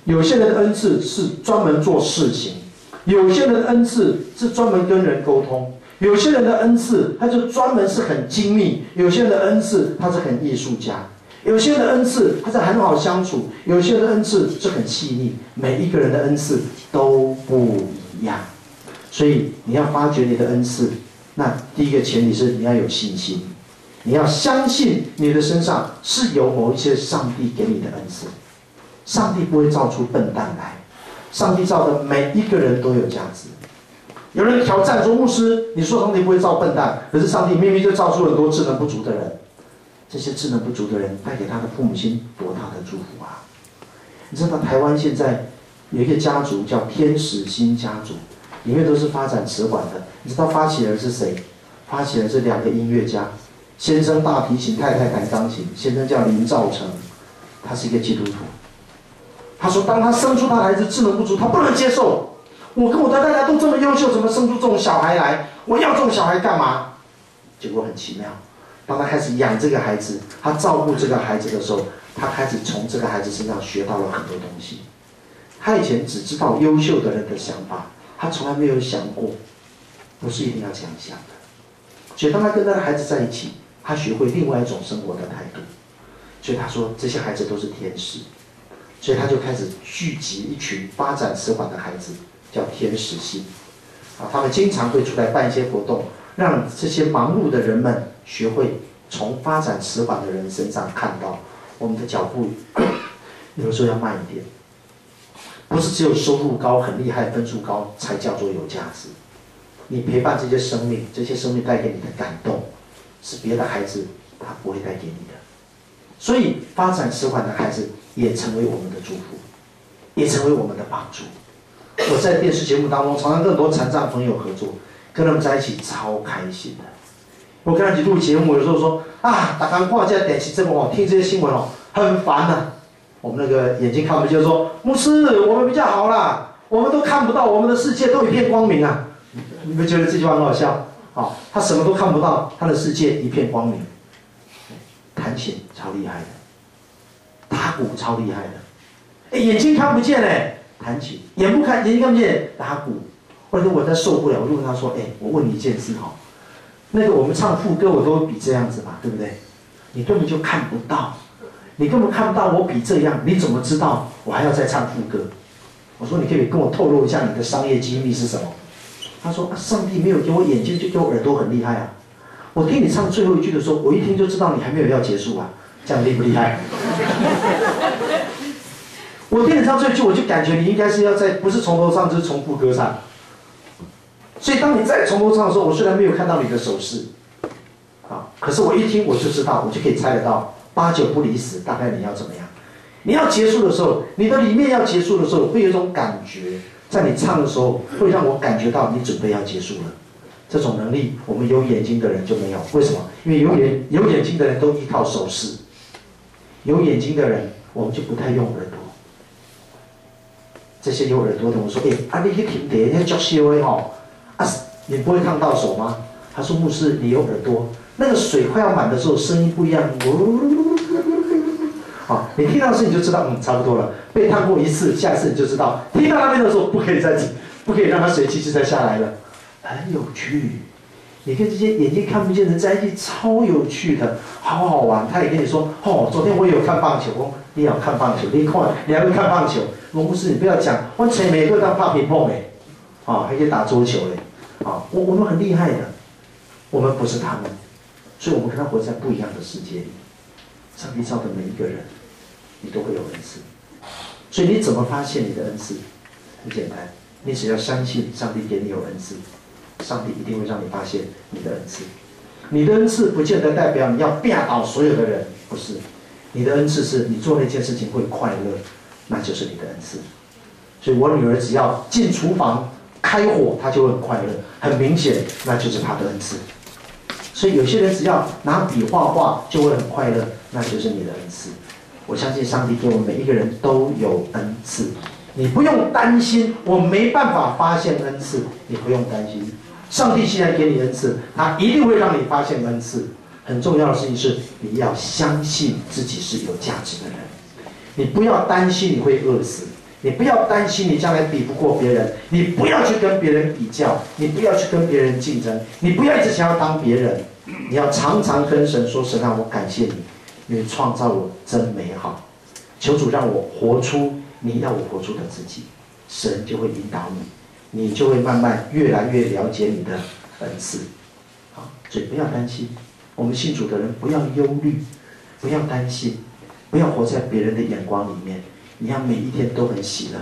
有些人的恩赐是专门做事情，有些人的恩赐是专门跟人沟通，有些人的恩赐他就专门是很精密，有些人的恩赐他是很艺术家。有些人的恩赐他是很好相处，有些人的恩赐是很细腻。每一个人的恩赐都不一样，所以你要发掘你的恩赐。那第一个前提是你要有信心，你要相信你的身上是有某一些上帝给你的恩赐。上帝不会造出笨蛋来，上帝造的每一个人都有价值。有人挑战说：“牧师，你说上帝不会造笨蛋，可是上帝明明就造出很多智能不足的人。”这些智能不足的人带给他的父母亲多大的祝福啊！你知道台湾现在有一个家族叫天使星家族，里面都是发展迟缓的。你知道发起人是谁？发起人是两个音乐家，先生大提琴，太太弹钢琴。先生叫林兆成，他是一个基督徒。他说，当他生出他孩子智能不足，他不能接受。我跟我的太太都这么优秀，怎么生出这种小孩来？我要这种小孩干嘛？结果很奇妙。当他开始养这个孩子，他照顾这个孩子的时候，他开始从这个孩子身上学到了很多东西。他以前只知道优秀的人的想法，他从来没有想过，不是一定要这样想的。所以当他跟他的孩子在一起，他学会另外一种生活的态度。所以他说这些孩子都是天使，所以他就开始聚集一群发展迟缓的孩子，叫天使星。啊，他们经常会出来办一些活动。让这些忙碌的人们学会从发展迟缓的人身上看到我们的脚步，有时候要慢一点。不是只有收入高、很厉害、分数高才叫做有价值。你陪伴这些生命，这些生命带给你的感动，是别的孩子他不会带给你的。所以，发展迟缓的孩子也成为我们的祝福，也成为我们的帮助。我在电视节目当中常常跟很多残障朋友合作。跟他们在一起超开心的。我跟他一起录节目，有时候说啊，打开挂架点起这么好，听这些新闻哦，很烦呐。我们那个眼睛看不见，说牧师，我们比较好啦，我们都看不到，我们的世界都一片光明啊。你们觉得这句话很好笑？好，他什么都看不到，他的世界一片光明。弹琴超厉害的，打鼓超厉害的。哎，眼睛看不见嘞，弹琴；眼不看，眼睛看不见，打鼓。或者我在受不了，我就问他说：“哎，我问你一件事哈，那个我们唱副歌，我都比这样子嘛，对不对？你根本就看不到，你根本看不到我比这样，你怎么知道我还要再唱副歌？”我说：“你可以跟我透露一下你的商业机密是什么？”他说：“上帝没有给我眼睛，就给我耳朵很厉害啊！我听你唱最后一句的时候，我一听就知道你还没有要结束啊，这样厉不厉害？” [LAUGHS] 我听你唱最后一句，我就感觉你应该是要在，不是从头唱，就是从副歌唱。所以，当你再从头唱的时候，我虽然没有看到你的手势，啊，可是我一听我就知道，我就可以猜得到，八九不离十，大概你要怎么样？你要结束的时候，你的里面要结束的时候，会有一种感觉，在你唱的时候，会让我感觉到你准备要结束了。这种能力，我们有眼睛的人就没有。为什么？因为有眼有眼睛的人都依靠手势，有眼睛的人我们就不太用耳朵。这些有耳朵的，我说，哎，啊，你去听碟，那叫修的吼，啊，你不会烫到手吗？他说，牧师，你有耳朵，那个水快要满的时候，声音不一样，好，你听到声你就知道，嗯，差不多了。被烫过一次，下一次你就知道，听到那边的时候，不可以再，不可以让它水继续再下来了，很有趣。你跟这些眼睛看不见的人在一起，超有趣的，好好玩。他也跟你说，哦，昨天我有看棒球，哦，你要看棒球，你看，你还会看棒球。罗牧师，你不要讲，我前每个当怕乒乓哎，啊，还可以打桌球嘞，啊，我我们很厉害的，我们不是他们，所以我们跟他活在不一样的世界里。上帝造的每一个人，你都会有恩赐，所以你怎么发现你的恩赐？很简单，你只要相信上帝给你有恩赐。上帝一定会让你发现你的恩赐，你的恩赐不见得代表你要变倒所有的人，不是，你的恩赐是你做那件事情会快乐，那就是你的恩赐。所以我女儿只要进厨房开火，她就会很快乐，很明显，那就是她的恩赐。所以有些人只要拿笔画画就会很快乐，那就是你的恩赐。我相信上帝给我们每一个人都有恩赐，你不用担心我没办法发现恩赐，你不用担心。上帝既然给你恩赐，他一定会让你发现恩赐。很重要的事情是，你要相信自己是有价值的人。你不要担心你会饿死，你不要担心你将来比不过别人，你不要去跟别人比较，你不要去跟别人竞争，你不要一直想要当别人。你要常常跟神说：“神啊，我感谢你，你创造我真美好。求主让我活出你要我活出的自己。”神就会引导你。你就会慢慢越来越了解你的恩赐，好，所以不要担心。我们信主的人不要忧虑，不要担心，不要活在别人的眼光里面。你要每一天都很喜乐，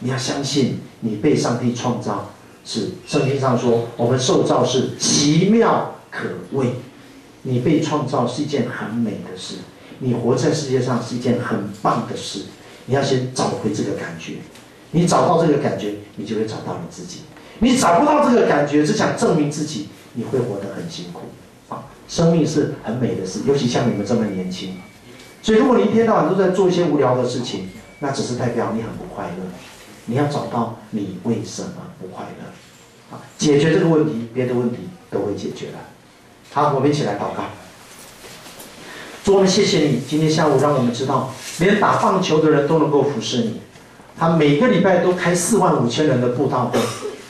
你要相信你被上帝创造是圣经上说我们受造是奇妙可畏，你被创造是一件很美的事，你活在世界上是一件很棒的事。你要先找回这个感觉。你找到这个感觉，你就会找到你自己。你找不到这个感觉，只想证明自己，你会活得很辛苦。啊，生命是很美的事，尤其像你们这么年轻。所以，如果你一天到晚都在做一些无聊的事情，那只是代表你很不快乐。你要找到你为什么不快乐，啊，解决这个问题，别的问题都会解决了。好，我们一起来祷告。主，我们谢谢你，今天下午让我们知道，连打棒球的人都能够服侍你。他每个礼拜都开四万五千人的布道会，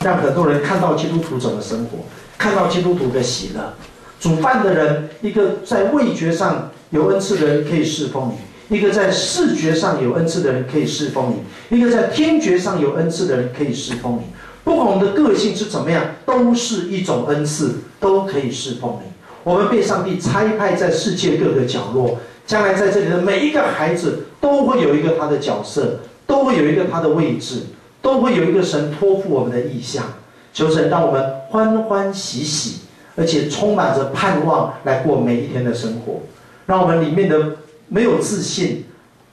让很多人看到基督徒怎么生活，看到基督徒的喜乐。煮饭的人，一个在味觉上有恩赐的人可以侍奉你；一个在视觉上有恩赐的人可以侍奉你；一个在听觉上有恩赐的人可以侍奉你。不管我们的个性是怎么样，都是一种恩赐，都可以侍奉你。我们被上帝差派在世界各个角落，将来在这里的每一个孩子都会有一个他的角色。都会有一个他的位置，都会有一个神托付我们的意向。求神让我们欢欢喜喜，而且充满着盼望来过每一天的生活。让我们里面的没有自信、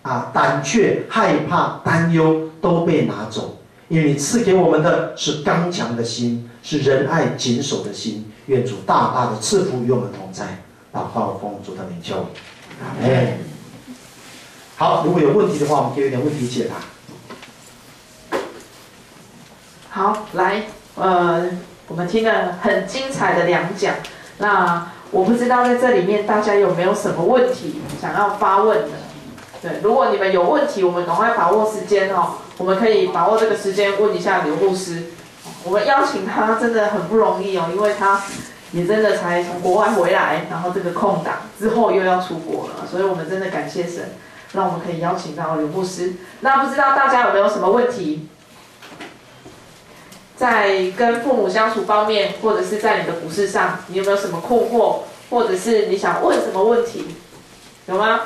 啊胆怯、害怕、担忧都被拿走，因为你赐给我们的是刚强的心，是仁爱谨守的心。愿主大大的赐福与我们同在。祷告奉主的名求，阿门。好，如果有问题的话，我们可以有点问题解答。好，来，呃，我们听了很精彩的两讲。那我不知道在这里面大家有没有什么问题想要发问的？对，如果你们有问题，我们赶快把握时间哦。我们可以把握这个时间问一下刘牧师。我们邀请他真的很不容易哦，因为他也真的才从国外回来，然后这个空档之后又要出国了，所以我们真的感谢神。让我们可以邀请到刘牧师。那不知道大家有没有什么问题，在跟父母相处方面，或者是在你的股市上，你有没有什么困惑，或者是你想问什么问题？有吗？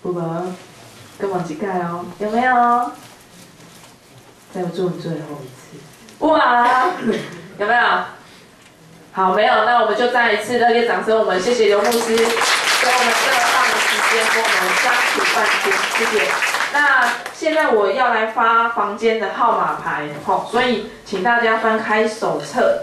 不吧，跟往几盖哦，有没有？再做最后一次，哇，[LAUGHS] 有没有？好，没有，那我们就再一次热烈掌声，我们谢谢刘牧师，给我们这么棒的时间，跟我们相处半天，谢谢。那现在我要来发房间的号码牌，好，所以请大家翻开手册。